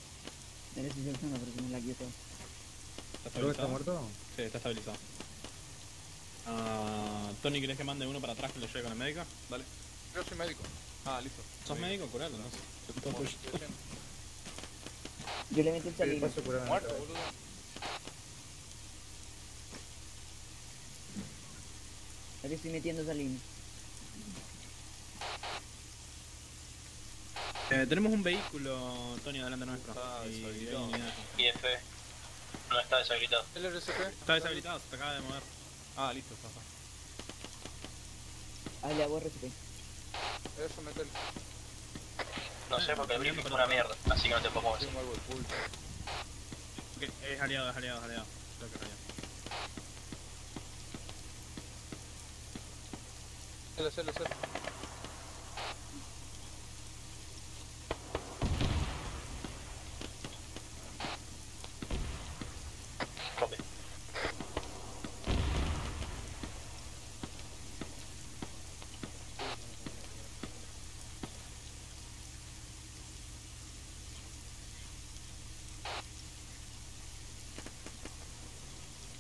Speaker 8: Eres el zona me la quieto.
Speaker 6: ¿Está
Speaker 13: ¿Todo está
Speaker 6: estabilizado?
Speaker 13: muerto?
Speaker 6: Sí, está estabilizado. Ah, Tony, ¿querés que mande uno para atrás que lo lleve con el médico?
Speaker 1: Dale.
Speaker 11: Yo soy médico.
Speaker 1: Ah, listo.
Speaker 6: ¿Sos
Speaker 1: bien.
Speaker 6: médico? Curalo, no sé.
Speaker 8: Yo le metí el
Speaker 13: Sí, en
Speaker 11: Muerto, boludo.
Speaker 8: Que estoy metiendo salino.
Speaker 6: Eh, tenemos un vehículo, Tony, adelante nuestro.
Speaker 1: Está
Speaker 6: Y
Speaker 1: deshabilitado.
Speaker 6: unidades.
Speaker 14: IF no está deshabilitado.
Speaker 11: LRCP.
Speaker 6: Está deshabilitado, se te acaba de mover.
Speaker 1: Ah, listo, está. está.
Speaker 8: Ah, le hago RCP.
Speaker 11: Eso, metele.
Speaker 14: No sé porque el briefing fue una mierda, así que no te puedo mover.
Speaker 6: Ok, es aliado, es aliado, es aliado. Creo que es aliado.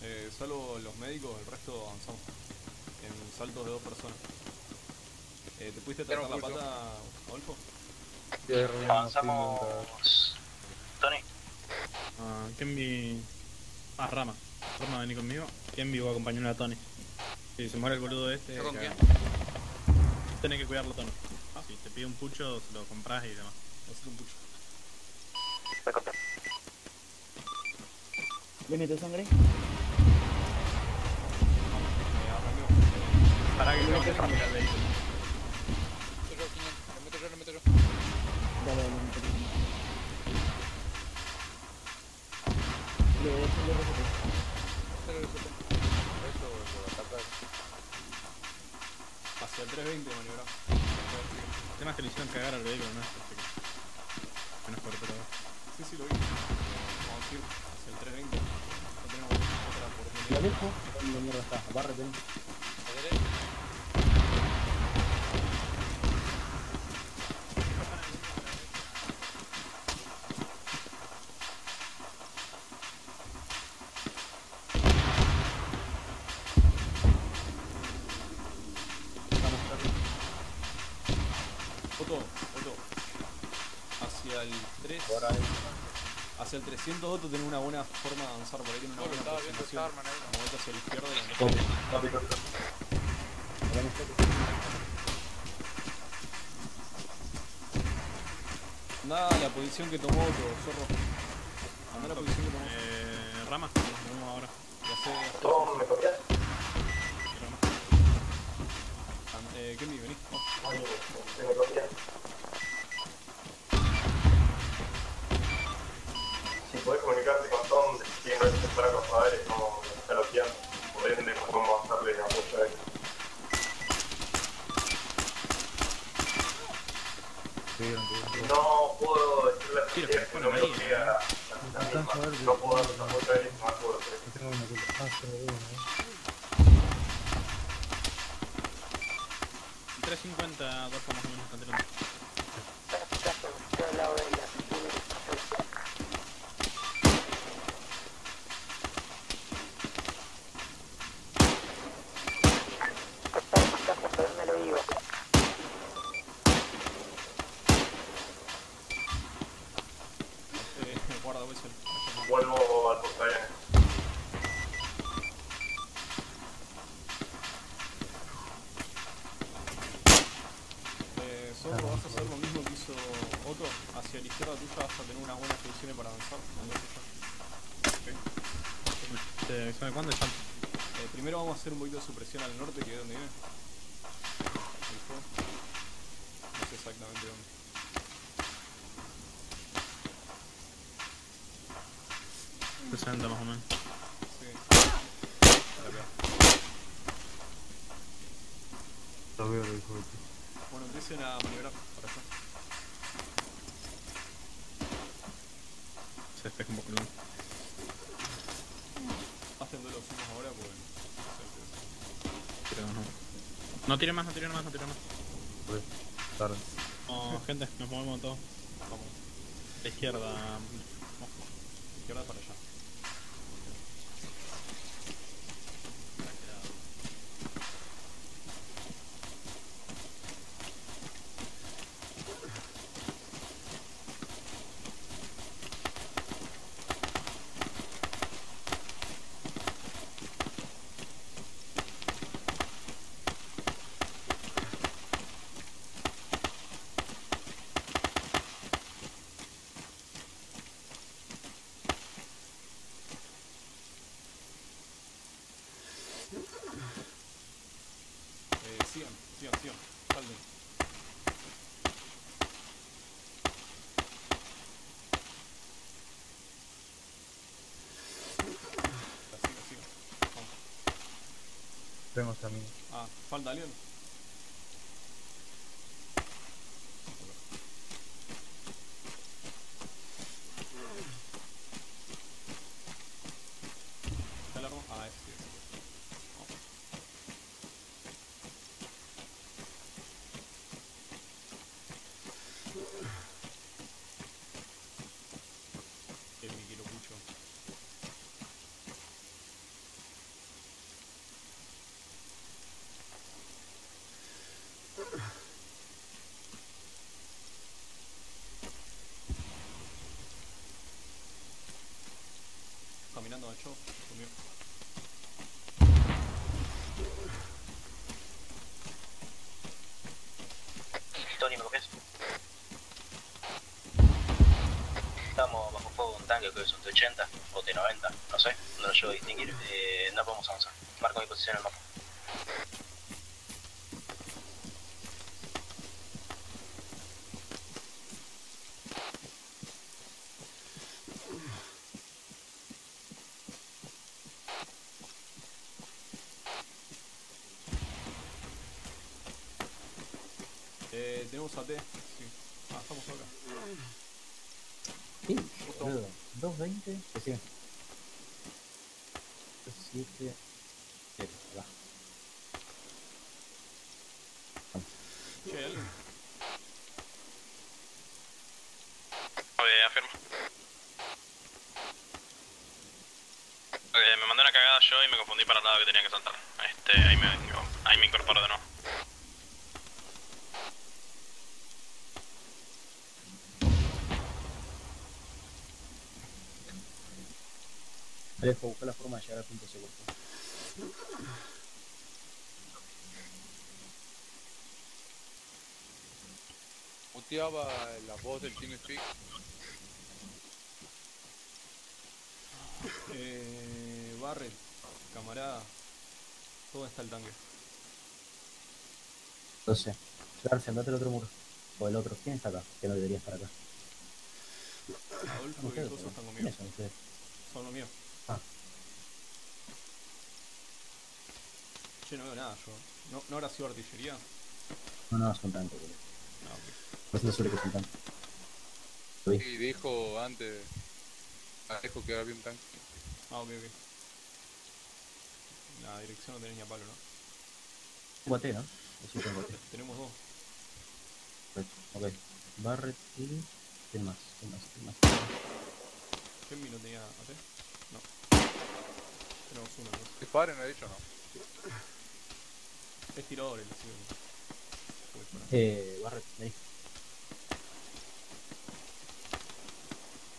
Speaker 1: Eh, salvo los médicos, el resto avanzamos. En saltos de dos personas. Eh, ¿Te pudiste tratar la pata, Adolfo?
Speaker 14: Avanzamos. Tony,
Speaker 6: Ah, Kenby. Ah, Rama. Rama, vení conmigo. Kenby va a acompañar a Tony. Si se muere el boludo este.
Speaker 11: ¿Yo con quién?
Speaker 6: Tenés que cuidarlo, Tony. Si te pide un pucho, se lo compras y demás.
Speaker 1: Hacete un pucho.
Speaker 8: Le meto sangre.
Speaker 1: Eh.
Speaker 6: Para que que cambiar el vehículo.
Speaker 1: Siento Otto tener una buena forma de avanzar por ahí, tiene una
Speaker 11: bueno,
Speaker 1: buena
Speaker 11: posición.
Speaker 1: Movete hacia la izquierda y la izquierda. Nada, la posición que tomó Otto, zorro. Andá la posición que tomó.
Speaker 6: Eh, rama, nos movemos ahora.
Speaker 1: Ya sé. Ah, eh,
Speaker 10: ¿Qué me venís? Oh. Están fuertes. No puedo, no puedo. No
Speaker 6: tiren más,
Speaker 1: no
Speaker 6: tiren más, no tiren más.
Speaker 13: Uy, tarde.
Speaker 6: Gente, nos movemos todos.
Speaker 1: Vamos.
Speaker 6: La izquierda,
Speaker 13: também.
Speaker 1: Ah, fala da AT. Sí. Ah, estamos acá.
Speaker 4: Sí, boludo. 220, que sí. 7, 0, va.
Speaker 1: Che.
Speaker 15: Oye, afirmo. Eh, me mandé una cagada yo y me confundí para el lado que tenía que saltar. Este, ahí me, ahí me incorporo de nuevo.
Speaker 4: Alejo, busca la forma de llegar al punto seguro.
Speaker 11: Muteaba la voz del TeamSpeak.
Speaker 1: Eh, Barret, camarada. ¿Dónde está el tanque?
Speaker 4: Entonces, García, andate al otro muro. O el otro. ¿Quién está acá? Que no debería estar acá.
Speaker 1: Adolfo Coso
Speaker 4: ¿no?
Speaker 1: están conmigo.
Speaker 4: ¿Quiénes son ustedes?
Speaker 1: Son los míos.
Speaker 4: Ah.
Speaker 1: Che, no veo nada yo. ¿No, ¿no habrá sido artillería?
Speaker 4: No, no, son tanques, boludo.
Speaker 1: Ah, ok.
Speaker 4: No suele que son tanques. Lo vi.
Speaker 11: Y dijo antes. ah, Dijo que había un tanque.
Speaker 1: Ah, ok, ok. La dirección no tenés ni a palo, ¿no?
Speaker 4: Guate, ¿no? Guate.
Speaker 1: Tenemos dos.
Speaker 4: Ok. Barret y. ¿Quién más? ¿Quién más? ¿Quién más?
Speaker 1: Gemmi no tenía AT. No. Tenemos uno, ¿no?
Speaker 11: Disparen, ha dicho no.
Speaker 1: Es tirador el sí. Puede disparar.
Speaker 4: Eh, Barret, vení.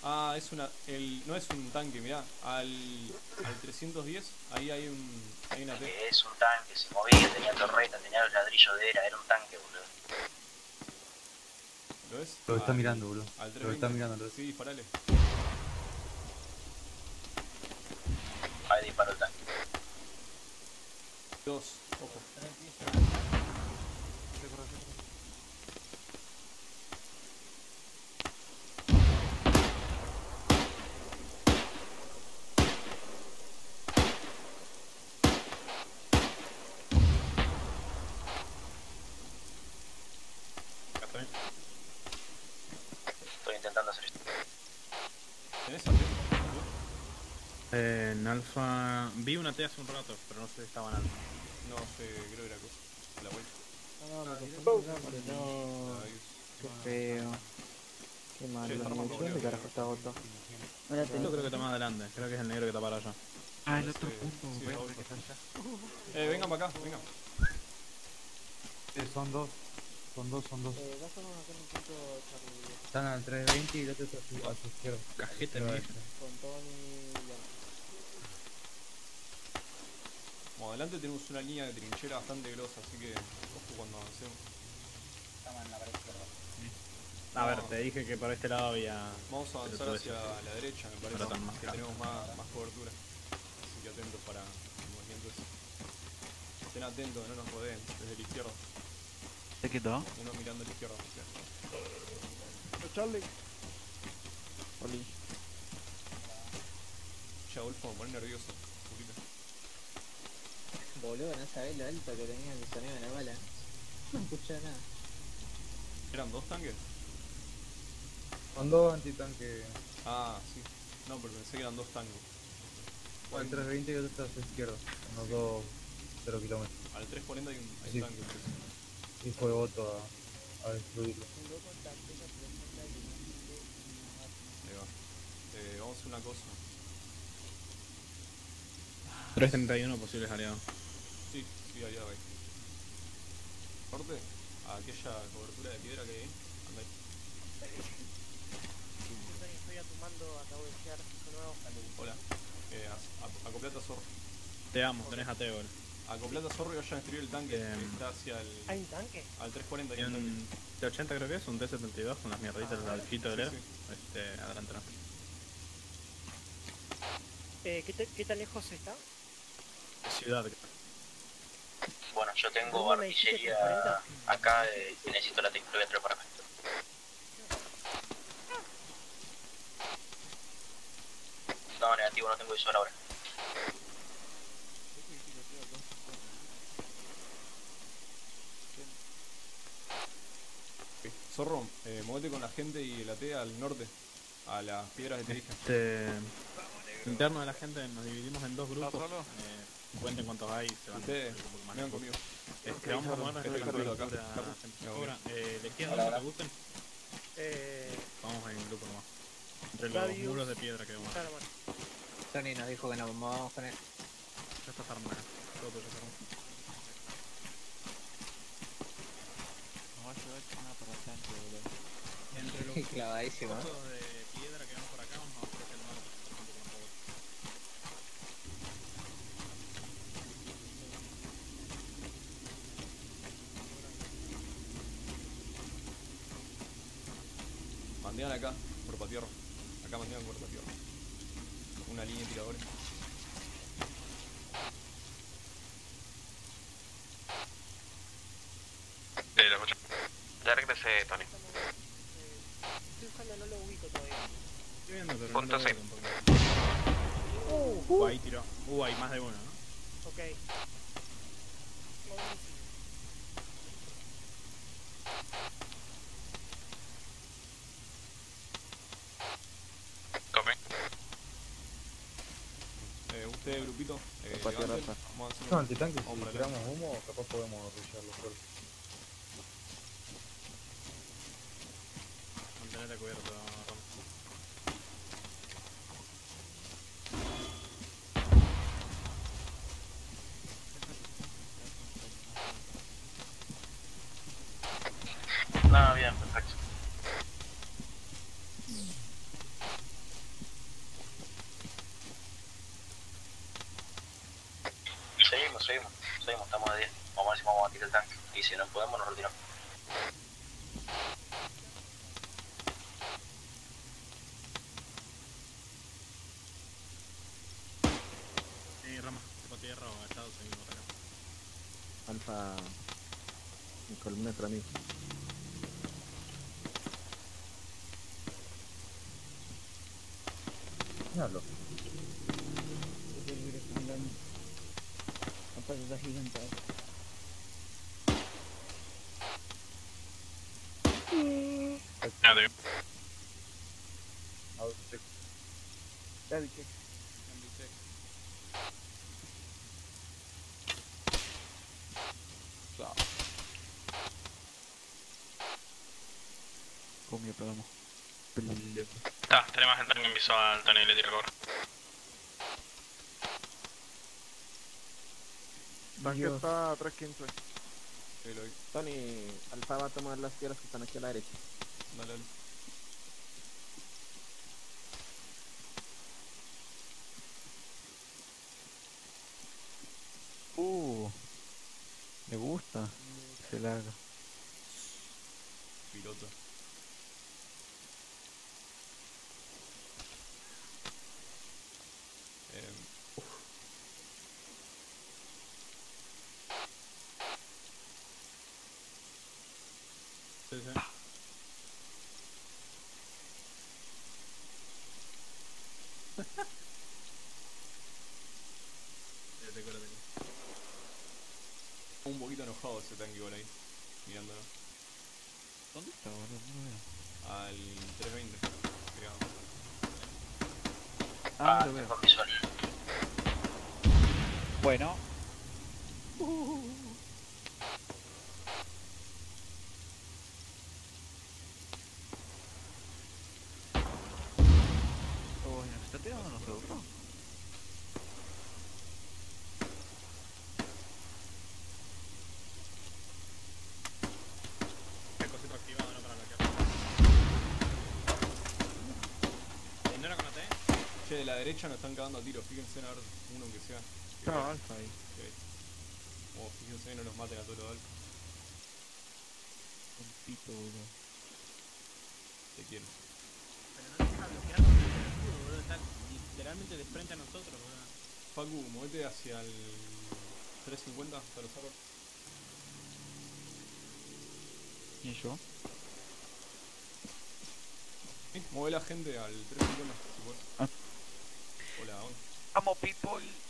Speaker 1: Ah, es una. El, no es un tanque, mirá. Al, al 310, ahí hay un. Hay una T.
Speaker 14: Que es un tanque, se movía, tenía torreta, tenía los ladrillos de era, era un tanque, boludo.
Speaker 1: ¿Lo ves?
Speaker 13: Lo está
Speaker 1: Al-
Speaker 13: mirando, boludo.
Speaker 1: Al
Speaker 13: Lo está
Speaker 1: 320.
Speaker 13: mirando, lo
Speaker 1: Sí, disparale.
Speaker 14: Ahí disparó el tanque.
Speaker 1: Dos, ojo.
Speaker 15: Estoy.
Speaker 14: Estoy intentando hacer esto.
Speaker 6: Eh, en alfa. Vi una T hace un rato, pero no sé si estaba en alfa.
Speaker 1: No sé, creo que era cosa. La vuelta.
Speaker 2: No, nombre, no.
Speaker 1: Ahí.
Speaker 2: Qué feo. Qué malo,
Speaker 1: Sí,
Speaker 2: la
Speaker 1: está rojo,
Speaker 2: munición de
Speaker 1: boludo.
Speaker 2: carajo está.
Speaker 8: Ahora
Speaker 6: Esto creo que está más adelante, creo que es el negro que está para allá.
Speaker 3: Ah, el otro punto,
Speaker 1: sí,
Speaker 3: verde
Speaker 1: Adolfo.
Speaker 3: que está allá. (laughs)
Speaker 1: Eh, vengan para acá, vengan.
Speaker 13: Eh, son dos. Son dos, son dos.
Speaker 2: Eh, a hacer un punto.
Speaker 13: Están al 320 y el otro está a su, izquierda.
Speaker 6: Cajeta
Speaker 13: este.
Speaker 2: Con Tony y Yancy.
Speaker 1: Como adelante tenemos una línea de trinchera bastante grosa, así que ojo cuando avancemos.
Speaker 4: Estamos en la pared izquierda.
Speaker 6: A ver, te dije que por este lado había.
Speaker 1: Vamos a avanzar hacia la derecha, me parece,
Speaker 6: más
Speaker 1: que tenemos más, más cobertura. Así que atentos para el movimiento ese. Estén atentos, no nos rodeen desde la izquierda.
Speaker 3: ¿Se quedó?
Speaker 1: Uno mirando a la izquierda.
Speaker 2: Charlie. Oli.
Speaker 1: Che, Adolfo, me pone nervioso.
Speaker 2: Boludo, no sabés lo alto que tenía el sonido de la bala. No escuché nada.
Speaker 1: ¿Eran dos tanques?
Speaker 13: Son dos antitanques.
Speaker 1: Ah, sí. No, pero pensé que eran dos tanques.
Speaker 13: Al 320 y el otro está a su izquierda. Unos dos 0 kilómetros.
Speaker 1: Al 340 hay un, hay
Speaker 13: Sí.
Speaker 1: un tanque.
Speaker 13: Y fue otro a, a destruirlo.
Speaker 1: Ahí va. Eh, vamos a hacer una cosa.
Speaker 6: 331 posibles aliados.
Speaker 1: Sí, sí, aliado ahí. Corte a aquella cobertura de piedra que hay. ahí. Anda ahí.
Speaker 16: Estoy a tu mando, acabo de llegar de nuevo.
Speaker 1: Hola. Eh, a- a- acoplate a zorro.
Speaker 6: Te amo, tenés AT, boludo.
Speaker 1: Acoplate a zorro y vayan a destruir el tanque que está hacia el.
Speaker 16: ¿Hay un tanque?
Speaker 1: Al 340 hay un tanque.
Speaker 6: un T80 creo que es, un T72 con las mierditas del
Speaker 16: Ah,
Speaker 6: ladrillito del
Speaker 1: sí, sí.
Speaker 6: Este, adelante no.
Speaker 16: Eh, ¿qué, te- ¿Qué tan lejos está?
Speaker 6: Ciudad, creo.
Speaker 14: Bueno, yo tengo
Speaker 16: ¿Cómo me dijiste
Speaker 14: artillería
Speaker 16: 340?
Speaker 14: acá eh, y necesito la técnica. Lo voy a traer para acá. No, negativo, no tengo visor ahora.
Speaker 1: Zorro, eh, movete con la gente y la T al norte, a las piedras de Terija.
Speaker 6: Este, interno de la gente nos dividimos en dos grupos. Eh, cuenten cuántos hay, se van
Speaker 1: Ustedes,
Speaker 6: más
Speaker 1: vengan conmigo.
Speaker 6: Este, vamos a en
Speaker 1: Este voy.
Speaker 6: segura. Eh, ¿Les queda
Speaker 1: Hola,
Speaker 6: dónde
Speaker 1: hola.
Speaker 6: te gusten?
Speaker 16: Eh,
Speaker 6: Vamos en grupo nomás. Entre los muros de piedra que vamos.
Speaker 16: Claro, bueno.
Speaker 17: Sony nos dijo que nos vamos con él.
Speaker 6: Ya está armada. Todo tuyo, Fermo.
Speaker 3: No va a llevar una para boludo. (laughs)
Speaker 6: Entre los
Speaker 17: Clavadísimo, ¿eh?
Speaker 6: costos de piedra que van por acá, vamos a hacer el norte. por ejemplo, con todo.
Speaker 1: Mandean acá, cuerpo a tierra. Acá mandean cuerpo a tierra. Una línea de tiradores.
Speaker 12: Lo escucho. Ya regresé, Tony.
Speaker 16: Estoy buscando, no lo ubico todavía.
Speaker 6: Estoy viendo, pero
Speaker 12: Punto
Speaker 6: no lo tampoco. Uh, ahí tiró. Uh, hay más de uno, ¿no?
Speaker 16: Ok. Buenísimo.
Speaker 12: Copy.
Speaker 1: Eh, usted, grupito, eh,
Speaker 9: Cuerpo a tierra
Speaker 1: levanten.
Speaker 9: Está.
Speaker 1: Vamos a hacer
Speaker 13: No,
Speaker 1: un-
Speaker 13: antitanque, si tiramos humo, capaz podemos arrullarlo solo.
Speaker 6: Mantenete cubierto.
Speaker 14: Nada, bien, perfecto. Seguimos, seguimos, seguimos, estamos a 10. Vamos a ver si vamos a batir el tanque. Y si no podemos, nos retiramos.
Speaker 6: Sí, Rama, tipo tierra o estado, seguimos acá.
Speaker 9: Alfa. Mi columna para mí.
Speaker 13: Míralo.
Speaker 8: Es el virus andando. No pases agigantado.
Speaker 15: Ya te digo.
Speaker 13: A ver, check.
Speaker 8: David, check.
Speaker 3: Comio, pegamos.
Speaker 15: Está, tenemos el tanque en visual, Tony le tira cobra.
Speaker 9: Tanque está a 315.
Speaker 1: Sí, lo vi.
Speaker 9: Tony, Alfa va a tomar las piedras que están aquí a la derecha.
Speaker 1: Dale, dale.
Speaker 3: Uh, me gusta. Se larga.
Speaker 1: Piloto. Eh,
Speaker 6: Sí, sí. Cuídate, cuídate.
Speaker 1: un poquito enojado ese tanque igual ahí, mirándolo.
Speaker 3: ¿Dónde está, boludo? No lo veo.
Speaker 1: Al 320, creo.
Speaker 3: Ah, lo veo.
Speaker 14: Con visual.
Speaker 3: Bueno. Oh, ¿nos está tirando nosotros?
Speaker 6: El cosito activado, no para bloquear. ¿Ignora con la T?
Speaker 1: Che, de la derecha nos están cagando a tiros, fíjense en a ver uno que sea.
Speaker 3: Está
Speaker 1: vea.
Speaker 3: alfa ahí.
Speaker 1: Ok. Oh, fíjense, no nos maten a todos los alfa.
Speaker 3: Un pito, boludo.
Speaker 1: Te quiero.
Speaker 6: Pero no deja bloquear con el escudo, boludo. Está literalmente de frente a nosotros, boludo.
Speaker 1: Facu, movete hacia el 350 para usarlo.
Speaker 3: ¿Y yo?
Speaker 1: Sí, mueve la gente al 350 si puedes.
Speaker 3: Ah.
Speaker 1: Hola, hola.
Speaker 5: Vamos, people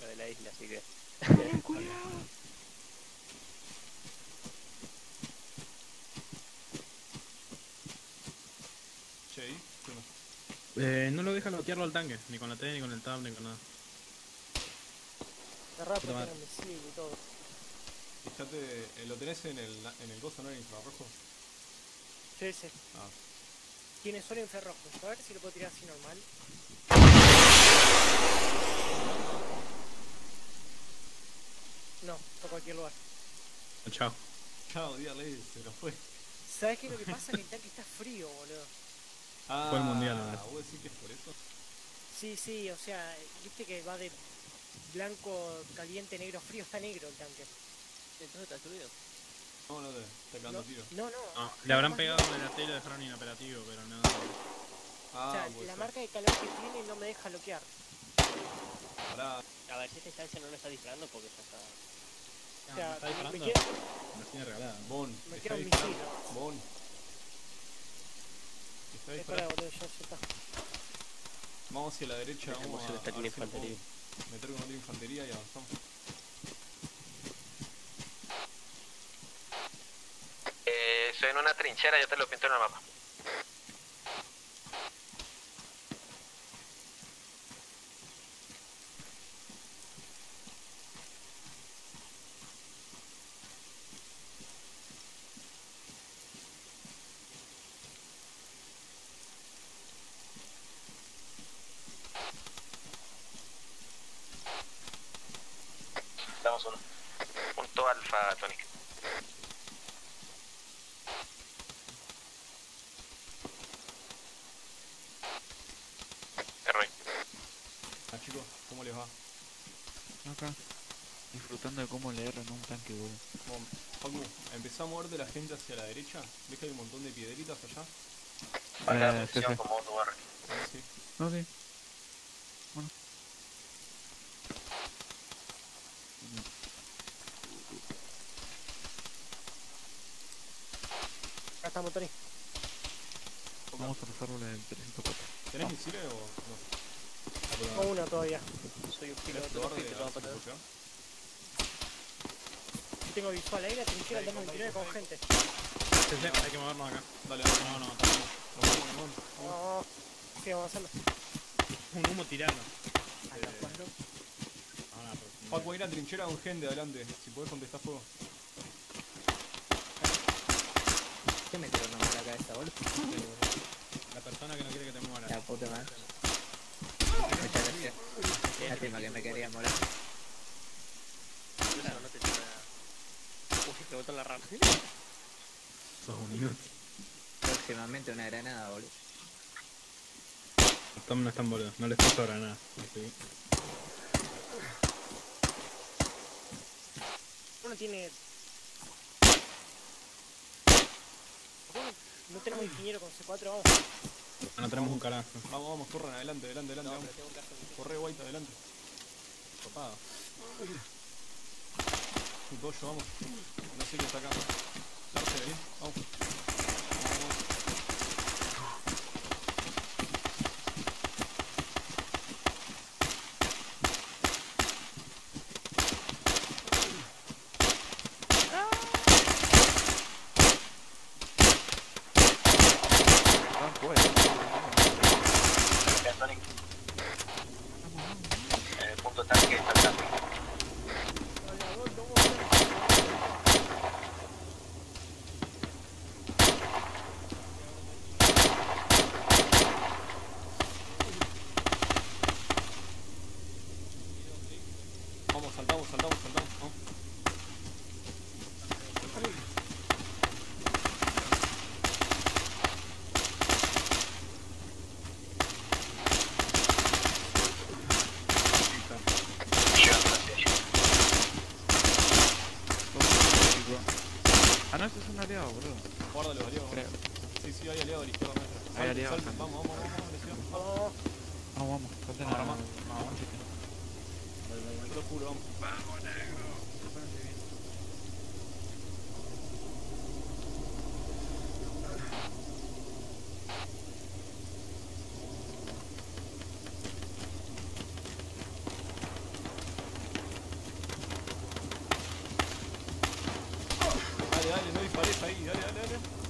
Speaker 7: centro de la isla, así que. ¡Ten cuidado!
Speaker 6: Che, eh, no lo deja lotearlo al tanque, ni con la T, ni con el tab, ni con nada.
Speaker 16: Está rápido, tiene misil y todo.
Speaker 1: Fíjate, eh, ¿lo tenés en el, en el gozo, no en el infrarrojo?
Speaker 16: Sí, sí.
Speaker 1: Ah.
Speaker 16: Tiene solo infrarrojo, a ver si lo puedo tirar así normal. No, a cualquier lugar.
Speaker 6: Chao.
Speaker 1: Chao, dígale, se lo fue.
Speaker 16: ¿Sabes qué? Lo que pasa es que el tanque está frío, boludo.
Speaker 1: Ah,
Speaker 6: Fue el mundial, ¿no?
Speaker 1: ¿Vos decís que es por eso?
Speaker 16: Sí, sí, o sea, viste que va de blanco, caliente, negro, frío. Está negro el tanque.
Speaker 7: Entonces está subido.
Speaker 1: No, no, te está
Speaker 16: No,
Speaker 1: tiro.
Speaker 16: no, no.
Speaker 6: No, le habrán pegado con la T y lo dejaron inoperativo, pero no.
Speaker 1: Ah,
Speaker 16: o sea, la
Speaker 1: ser.
Speaker 16: marca de calor que tiene no me deja bloquear.
Speaker 1: Pará.
Speaker 7: A ver si esta instancia no lo está disparando porque ya está.
Speaker 16: O sea,
Speaker 6: está
Speaker 16: me-
Speaker 6: disparando.
Speaker 16: me quiero-
Speaker 6: Me tiene regalada.
Speaker 1: Bon,
Speaker 16: Me
Speaker 1: está
Speaker 16: quiero un
Speaker 1: disparando.
Speaker 16: misil.
Speaker 1: Bon. Está
Speaker 16: Espera,
Speaker 1: disparando.
Speaker 16: boludo, ya, está.
Speaker 1: Vamos hacia la derecha, vamos a, a ver
Speaker 7: de
Speaker 1: si
Speaker 7: infantería.
Speaker 1: meter con otra infantería y avanzamos.
Speaker 12: Eh, estoy en una trinchera, ya te lo pinto en el mapa.
Speaker 14: Damos uno.
Speaker 12: Punto alfa, Tony. Roy.
Speaker 1: Ah, chicos, ¿cómo les va?
Speaker 3: Acá. Disfrutando de cómo leer en un tanque, boludo.
Speaker 1: Bon, Facu, empezá a moverte la gente hacia la derecha. ¿Ves que hay un montón de piedritas allá?
Speaker 14: La
Speaker 3: Eh,
Speaker 14: posición
Speaker 3: jefe.
Speaker 14: como tu barrio.
Speaker 1: Ah, sí.
Speaker 3: No, sí. Bueno.
Speaker 16: Acá estamos, Tony.
Speaker 3: Vamos a rezarlo el 304.
Speaker 1: ¿Tenés misiles o no?
Speaker 16: Tengo uno todavía. Soy un
Speaker 1: ¿Querés
Speaker 16: piloto.
Speaker 1: probar de
Speaker 16: que
Speaker 1: a
Speaker 16: te va a
Speaker 1: ver si
Speaker 16: parar.
Speaker 1: puedo pegar?
Speaker 16: Yo tengo visual ahí, la trinchera del 29 con gente.
Speaker 6: Sí, sí, hay que movernos acá.
Speaker 1: Dale,
Speaker 6: No, no, no.
Speaker 1: Nos vamos.
Speaker 16: No, sigue avanzando.
Speaker 6: Un humo tirano.
Speaker 16: A la cuatro.
Speaker 1: Facu, hay una trinchera con gente adelante. Si podés contestar fuego.
Speaker 17: ¿Qué me tiró una mala cabeza, boludo?
Speaker 6: La persona que no quiere que te mueras.
Speaker 17: La puta madre. Muchas gracias. Lástima que me quería morir.
Speaker 7: Incluso no te tira. Me botó la rama.
Speaker 6: Sos un inútil.
Speaker 17: Próximamente una granada, boludo.
Speaker 6: Los Tom no están boludos, no les puso granada. Sí.
Speaker 16: Uno tiene. No tenemos ingeniero con C4, vamos.
Speaker 6: Ah, no tenemos un carajo.
Speaker 1: Vamos, vamos, corran, adelante, adelante, adelante. vamos. Corre, White, adelante. Copada. Y pollo, vamos. No sé qué está acá. Darse, vení. Vamos. Vamos.
Speaker 3: Ah, pues.
Speaker 14: Ya, Tony. En el punto tanque está el tanque.
Speaker 1: Vamos, saltamos, saltamos, saltamos. Vamos.
Speaker 14: Llegando hacia allí.
Speaker 3: Ah, no, ese es un aliado, boludo.
Speaker 1: Guarda los aliados.
Speaker 3: Creo.
Speaker 1: Sí, sí, hay aliados a la izquierda nuestra.
Speaker 3: Hay
Speaker 1: Salten,
Speaker 3: aliados
Speaker 1: salten.
Speaker 3: acá.
Speaker 1: Vamos, vamos, vamos, vamos, Alessio.
Speaker 16: Vamos.
Speaker 1: Ahora más.
Speaker 3: Vamos.
Speaker 1: Dale, dale, no dispares ahí, dale, dale, dale.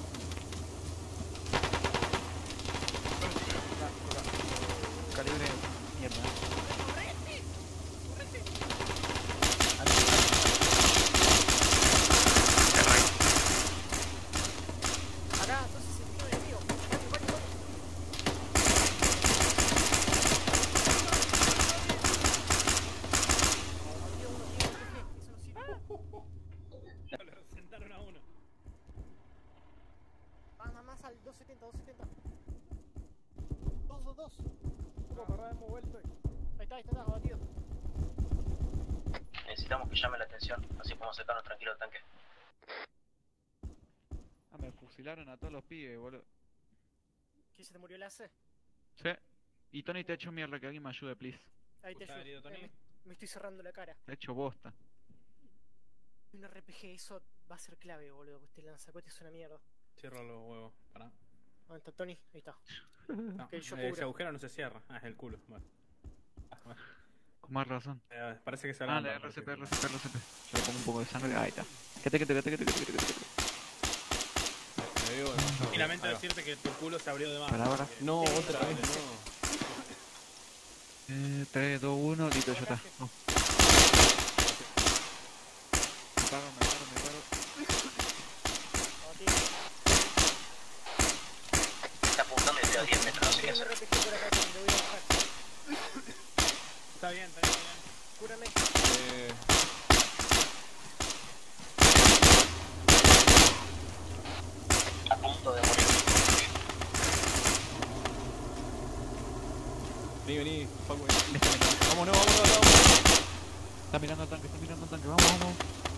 Speaker 14: necesitamos así podemos sacarnos tranquilo del tanque.
Speaker 3: Ah, me fusilaron a todos los pibes, boludo.
Speaker 16: ¿Qué se te murió el AC?
Speaker 3: Sí. Y Tony te ha hecho mierda, que alguien me ayude, please.
Speaker 16: Ahí te
Speaker 6: ¿Está
Speaker 16: ayudo.
Speaker 6: herido, Tony?
Speaker 16: Eh, me, me estoy cerrando la cara.
Speaker 3: Te ha hecho bosta.
Speaker 16: Un RPG, eso va a ser clave, boludo. Pues este lanzacote es una mierda.
Speaker 6: Cierro los huevos. Pará.
Speaker 16: ¿Dónde está Tony? Ahí está.
Speaker 6: No,
Speaker 16: Ok, yo
Speaker 6: ese agujero no se cierra. Ah, es el culo. Bueno. Ah, bueno.
Speaker 3: Con más razón.
Speaker 6: Eh, parece que se
Speaker 3: Ah, la
Speaker 6: parece
Speaker 3: RCP,
Speaker 6: que-
Speaker 3: RCP, RCP. Yo le pongo un poco de sangre. Ahí está. Quédate, quédate, quédate.
Speaker 1: Me veo demasiado.
Speaker 6: Y lamento
Speaker 1: Ahí va.
Speaker 6: decirte que tu culo se abrió de más.
Speaker 1: No,
Speaker 6: Sí,
Speaker 1: otra vez, no.
Speaker 3: Eh, 3, 2, 1, listo, ya está. No. Me paro, me paro, me paro.
Speaker 14: Está apuntando y estoy a 10 metros, no sé qué
Speaker 16: Tengo un
Speaker 14: hacer.
Speaker 16: RPG por acá, Tony, lo voy a bajar.
Speaker 6: Está bien, está bien, está bien.
Speaker 16: Cúrame.
Speaker 1: Eh,
Speaker 14: A punto de morir.
Speaker 1: vení, vení, Facu, vení. Vámonos, vámonos, vámonos.
Speaker 3: Está mirando al tanque, está mirando al tanque. Vamos, vamos.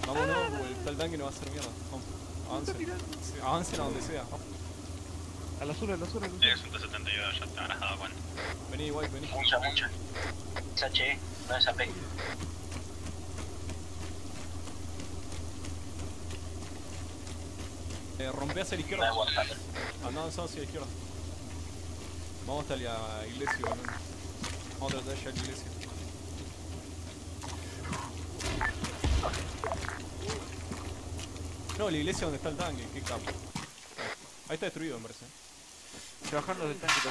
Speaker 1: Vámonos, porque está el tanque no va a hacer mierda. Vamos, avancen. Sí, Avancen a donde sea. Vamos.
Speaker 3: Azul.
Speaker 15: Es un T-72, ya te habrás dado cuenta.
Speaker 1: Vení, White, vení.
Speaker 14: Mucha, mucha. Es HE, no es AP.
Speaker 1: Eh, rompe hacia la
Speaker 14: No
Speaker 1: izquierda.
Speaker 14: Warhammer.
Speaker 1: Andá avanzando hacia la izquierda. Vamos hasta la iglesia, boludo. Vamos a tratar de llegar a la iglesia. No, la iglesia donde está el tanque, qué capo. Ahí está destruido, me parece.
Speaker 3: Se bajaron los del tanque,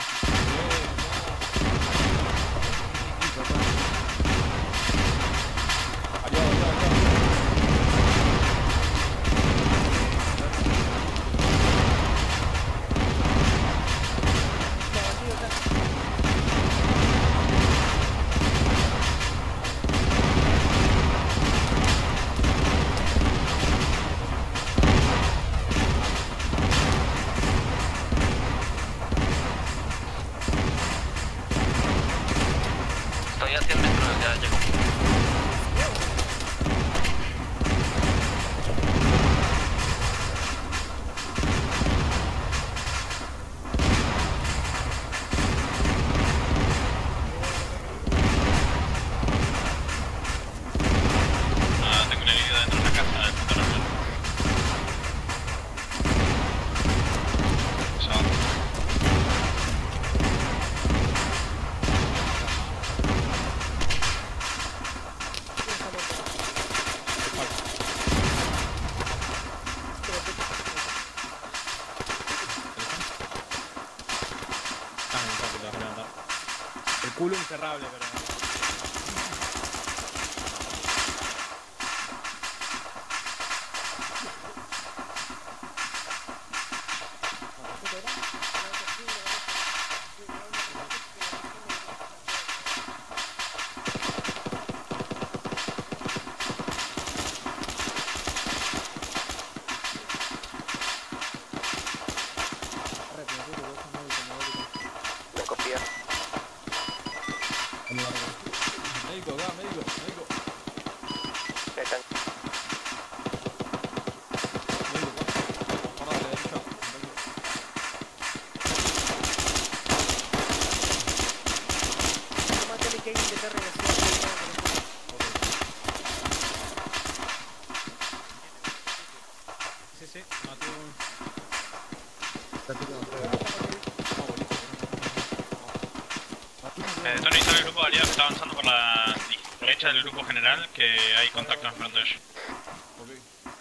Speaker 1: derecha
Speaker 15: del grupo general, que hay contacto en frente de ellos.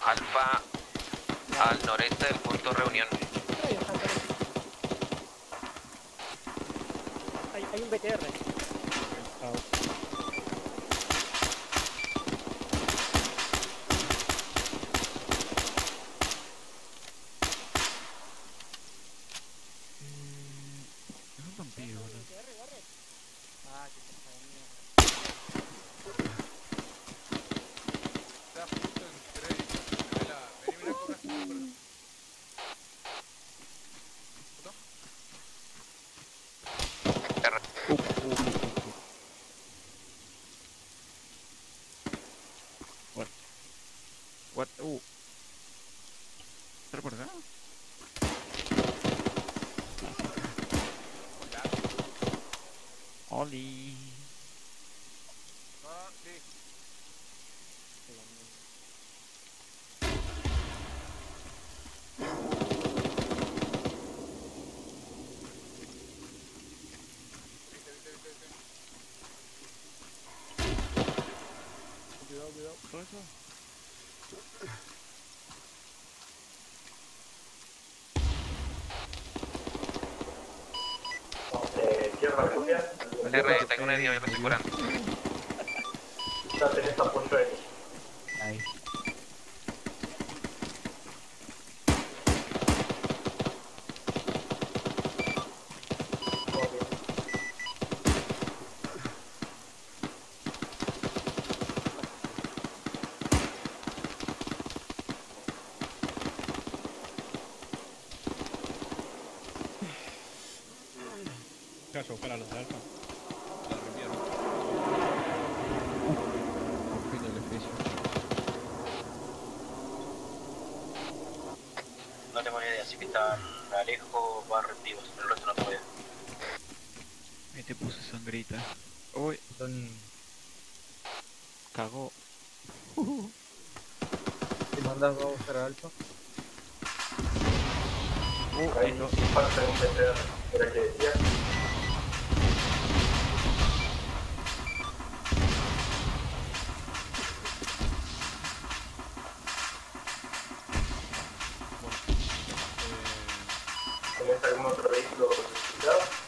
Speaker 12: Alfa al noreste del punto reunión.
Speaker 16: Hay, hay un BTR.
Speaker 12: obviamente curando.
Speaker 13: eso.
Speaker 3: Uh,
Speaker 10: ahí no. Falta un PCR, era que decía. Eh, ¿Tenés algún otro vehículo
Speaker 6: certificado?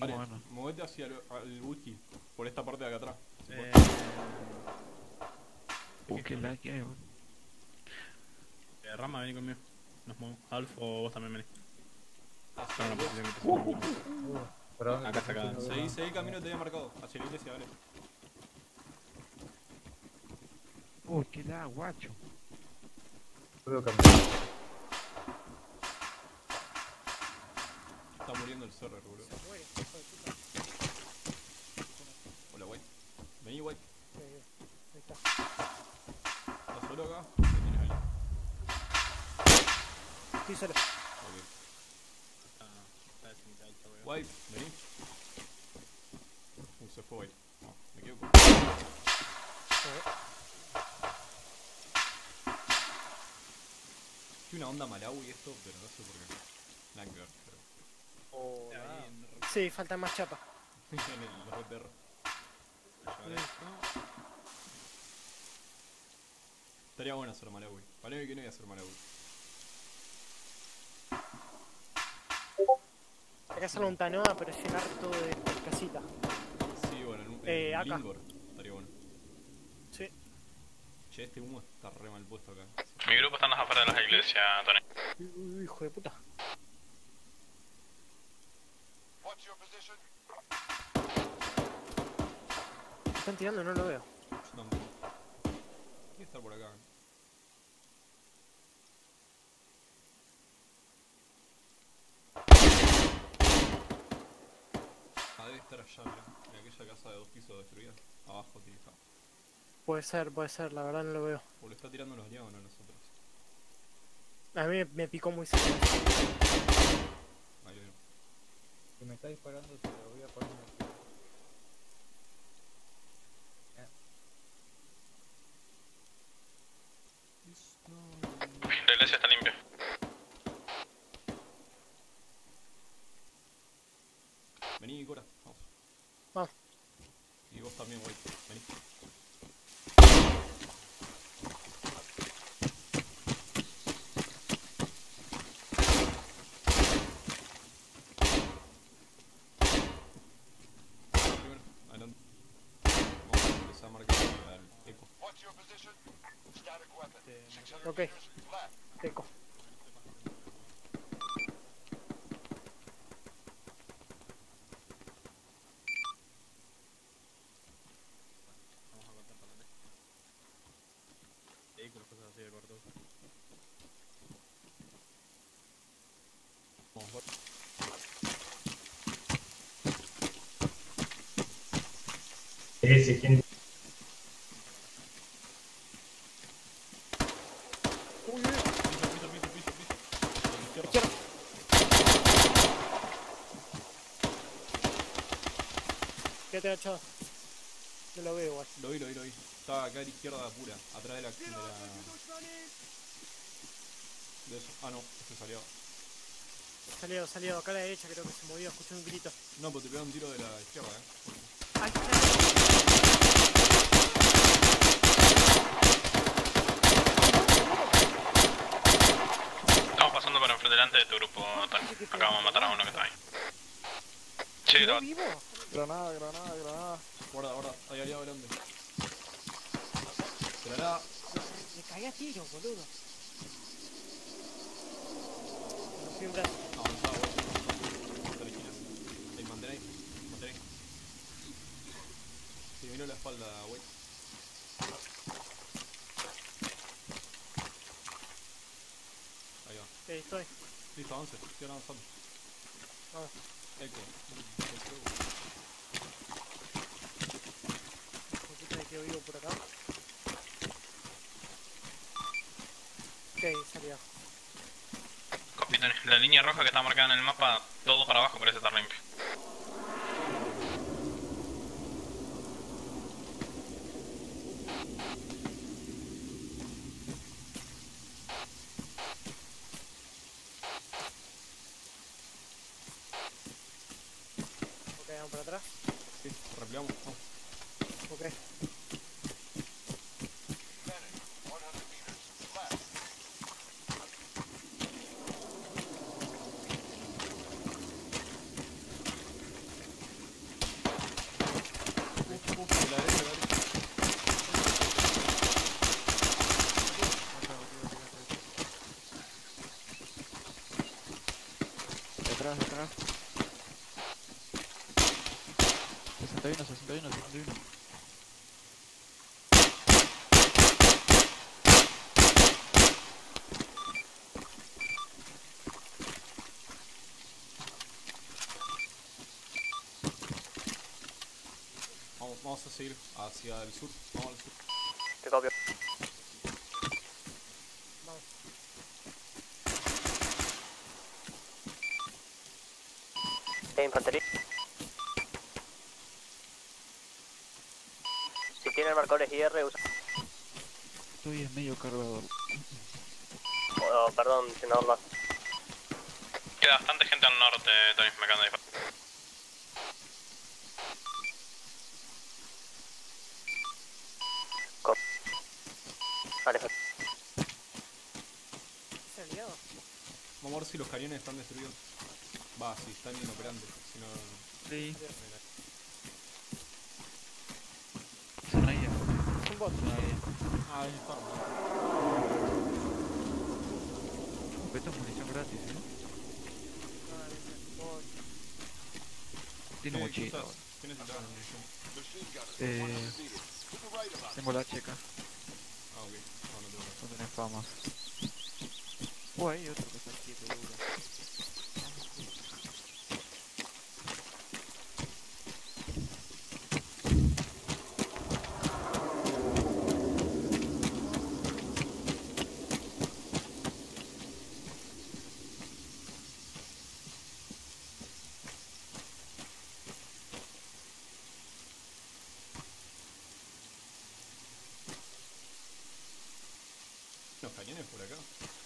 Speaker 3: Hay.
Speaker 1: Movete hacia el, al wiki, por esta parte de acá atrás.
Speaker 6: Eh...
Speaker 3: Uh, qué lag que hay, bro.
Speaker 6: Eh, Rama, vení conmigo. Nos movemos. Alf o vos también vení. Está en
Speaker 1: una
Speaker 6: posición
Speaker 13: uh, uh, Perdón,
Speaker 6: acá está acá.
Speaker 1: Seguí, seguí el camino te había marcado. Hacia la iglesia, dale.
Speaker 3: Uy, qué lag, guacho.
Speaker 1: está muriendo el zorro, boludo.
Speaker 16: Se muere, hijo de puta.
Speaker 1: Hola, White. Vení, White.
Speaker 16: Sí, ahí está.
Speaker 1: ¿Estás solo acá? ¿Qué tienes ahí?
Speaker 16: Estoy solo.
Speaker 6: Ok.
Speaker 1: White, vení. Uh, se fue White. No, me quedo con. Tiene una onda Malawi esto, pero no sé por qué.
Speaker 16: Oh,
Speaker 6: en-
Speaker 16: Sí, falta más chapa. (laughs)
Speaker 1: en el los
Speaker 6: esto.
Speaker 1: Estaría bueno hacer Malawi. Para mí que no voy a hacer Malawi.
Speaker 16: Hay que hacerlo un Tanoa, pero llenar todo de casita.
Speaker 1: Sí, bueno, en un
Speaker 16: Eh,
Speaker 1: en
Speaker 16: acá.
Speaker 1: Lingor estaría bueno.
Speaker 16: Sí.
Speaker 1: Che, este humo está re mal puesto acá.
Speaker 15: Mi grupo está en las afueras de las iglesias, Tony.
Speaker 16: Hijo de puta. Están tirando, no lo veo.
Speaker 1: Yo tampoco. Tiene estar por acá. Ah, debe estar allá. En aquella casa de dos pisos destruida. Abajo tiene.
Speaker 16: Puede ser, puede ser, la verdad no lo veo.
Speaker 1: O le está tirando los diablos a nosotros.
Speaker 16: A mí me, me picó muy cerca.
Speaker 1: Ahí lo veo.
Speaker 13: Si me está disparando, se lo voy a poner aquí.
Speaker 15: La iglesia está limpia.
Speaker 1: Vení, Cora, vamos.
Speaker 16: Vamos.
Speaker 1: Y vos también, güey. Vení. Primero, adelante. Vamos a empezar a marcar el eco.
Speaker 16: Ok. Teco.
Speaker 6: Vamos a contar para adelante. Vehículos, cosas así de corto.
Speaker 1: Vamos, voy.
Speaker 10: Sí, sí, ¿quién?
Speaker 16: Uy, uy,
Speaker 1: Piso, piso, piso, piso, piso. A la izquierda.
Speaker 16: izquierda. Quédate agachado. No lo veo igual.
Speaker 1: Lo vi, lo vi, lo vi. Estaba acá a la izquierda pura, atrás de la. De, la... de eso. Ah, no, este salió.
Speaker 16: Salió, salió. Acá a la derecha creo que se movió. Escuché un grito.
Speaker 1: No, pero te pegó un tiro de la izquierda, eh.
Speaker 16: ¡Ay, está!
Speaker 15: Estamos pasando por enfrente delante de tu grupo, Tony. Acabamos de matar a uno que está ahí. Sí,
Speaker 16: ¿Quedó
Speaker 15: lo-
Speaker 16: vivo?
Speaker 2: Granada, granada, granada.
Speaker 1: Guarda, guarda, hay aliado grande. Granada.
Speaker 16: Le caí a tiro, boludo. Me.
Speaker 1: No, no. Está. Ahí, mantén ahí. Mantén ahí. Sí, miró la espalda, güey. Ahí va.
Speaker 16: Ok, estoy.
Speaker 1: Listo, avance. Estoy avanzando.
Speaker 16: Vamos.
Speaker 1: Eco.
Speaker 16: Un poquito me quedo vivo por acá. Ok, salió.
Speaker 15: Copy, Tony. La línea roja que está marcada en el mapa, todo para abajo parece estar limpio.
Speaker 16: Estoy, no
Speaker 1: estoy uno. Vamos, vamos a seguir hacia el sur. Vamos al sur.
Speaker 18: Te doy. Vamos. Infantería. Marcadores IR, usa.
Speaker 3: Estoy en medio cargador.
Speaker 18: Oh, perdón, senador Lazo.
Speaker 15: Queda bastante gente al norte, también me acaban de disparar.
Speaker 18: Vale.
Speaker 1: Vamos a ver si los cañones están destruidos. Va, si están inoperantes. Si no.
Speaker 3: Sí. Son ahí.
Speaker 16: Un bot.
Speaker 1: Ah, ahí está.
Speaker 3: Esto es munición gratis, ¿eh? Tiene
Speaker 1: ¿Qué
Speaker 3: mochila. Eh, tengo la checa.
Speaker 1: Ah, ok. Tengo.
Speaker 3: No tenés famas. Oh, hay otro que está aquí, te dura.
Speaker 1: ¿Los cañones por acá?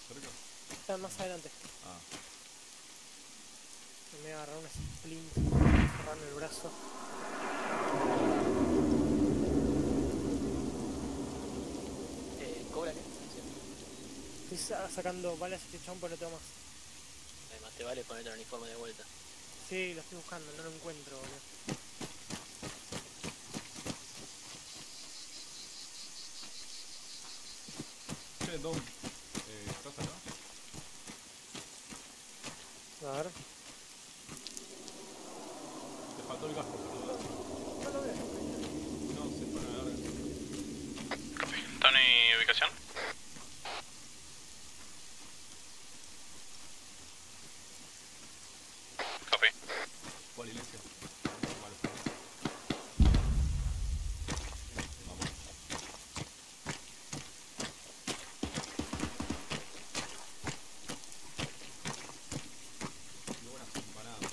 Speaker 1: ¿Cerca?
Speaker 16: Están más adelante.
Speaker 1: Ah.
Speaker 16: Me voy a agarrar un splint. Cerrarme el brazo.
Speaker 7: Eh, ¿Cobra qué?
Speaker 16: Estoy sa- sacando balas este chabón, pero no tengo más.
Speaker 7: Además te vale ponerte el uniforme de vuelta.
Speaker 16: Sí, lo estoy buscando, no lo encuentro, boludo.
Speaker 1: Che, Dom. Eh, ¿Estás acá?
Speaker 16: A ver.
Speaker 1: Te faltó el casco, ¿verdad?
Speaker 16: No lo veo.
Speaker 1: No, se fue a la larga.
Speaker 15: Tony, ubicación. Copy.
Speaker 1: ¿Cuál iglesia? Vale. Vamos. Qué buenas empanadas, ¿sí?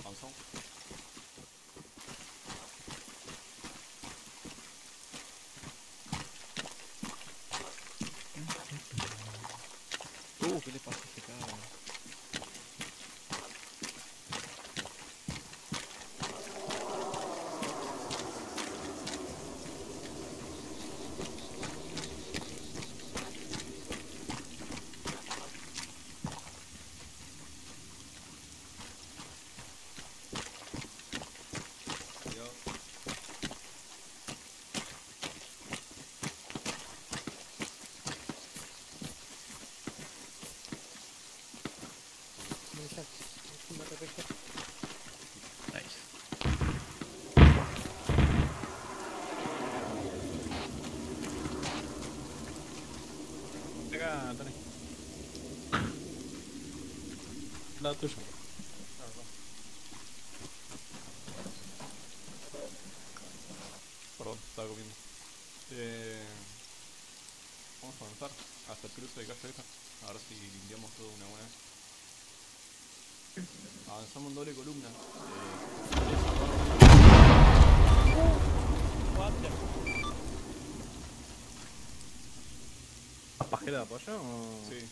Speaker 1: Avanzamos.
Speaker 3: Uh, ¿qué le pasa a este cabrón?
Speaker 1: Cuidado.
Speaker 16: Munición. Un RPG.
Speaker 3: Nice.
Speaker 6: Acá, Tony. Lado tuyo.
Speaker 1: Perdón, estaba comiendo. Eh, vamos a avanzar hasta el cruce de calle. A ver si limpiamos todo una buena vez. Avanzamos en doble columna.
Speaker 6: ¿Más pajera de apoyo o...?
Speaker 1: Sí.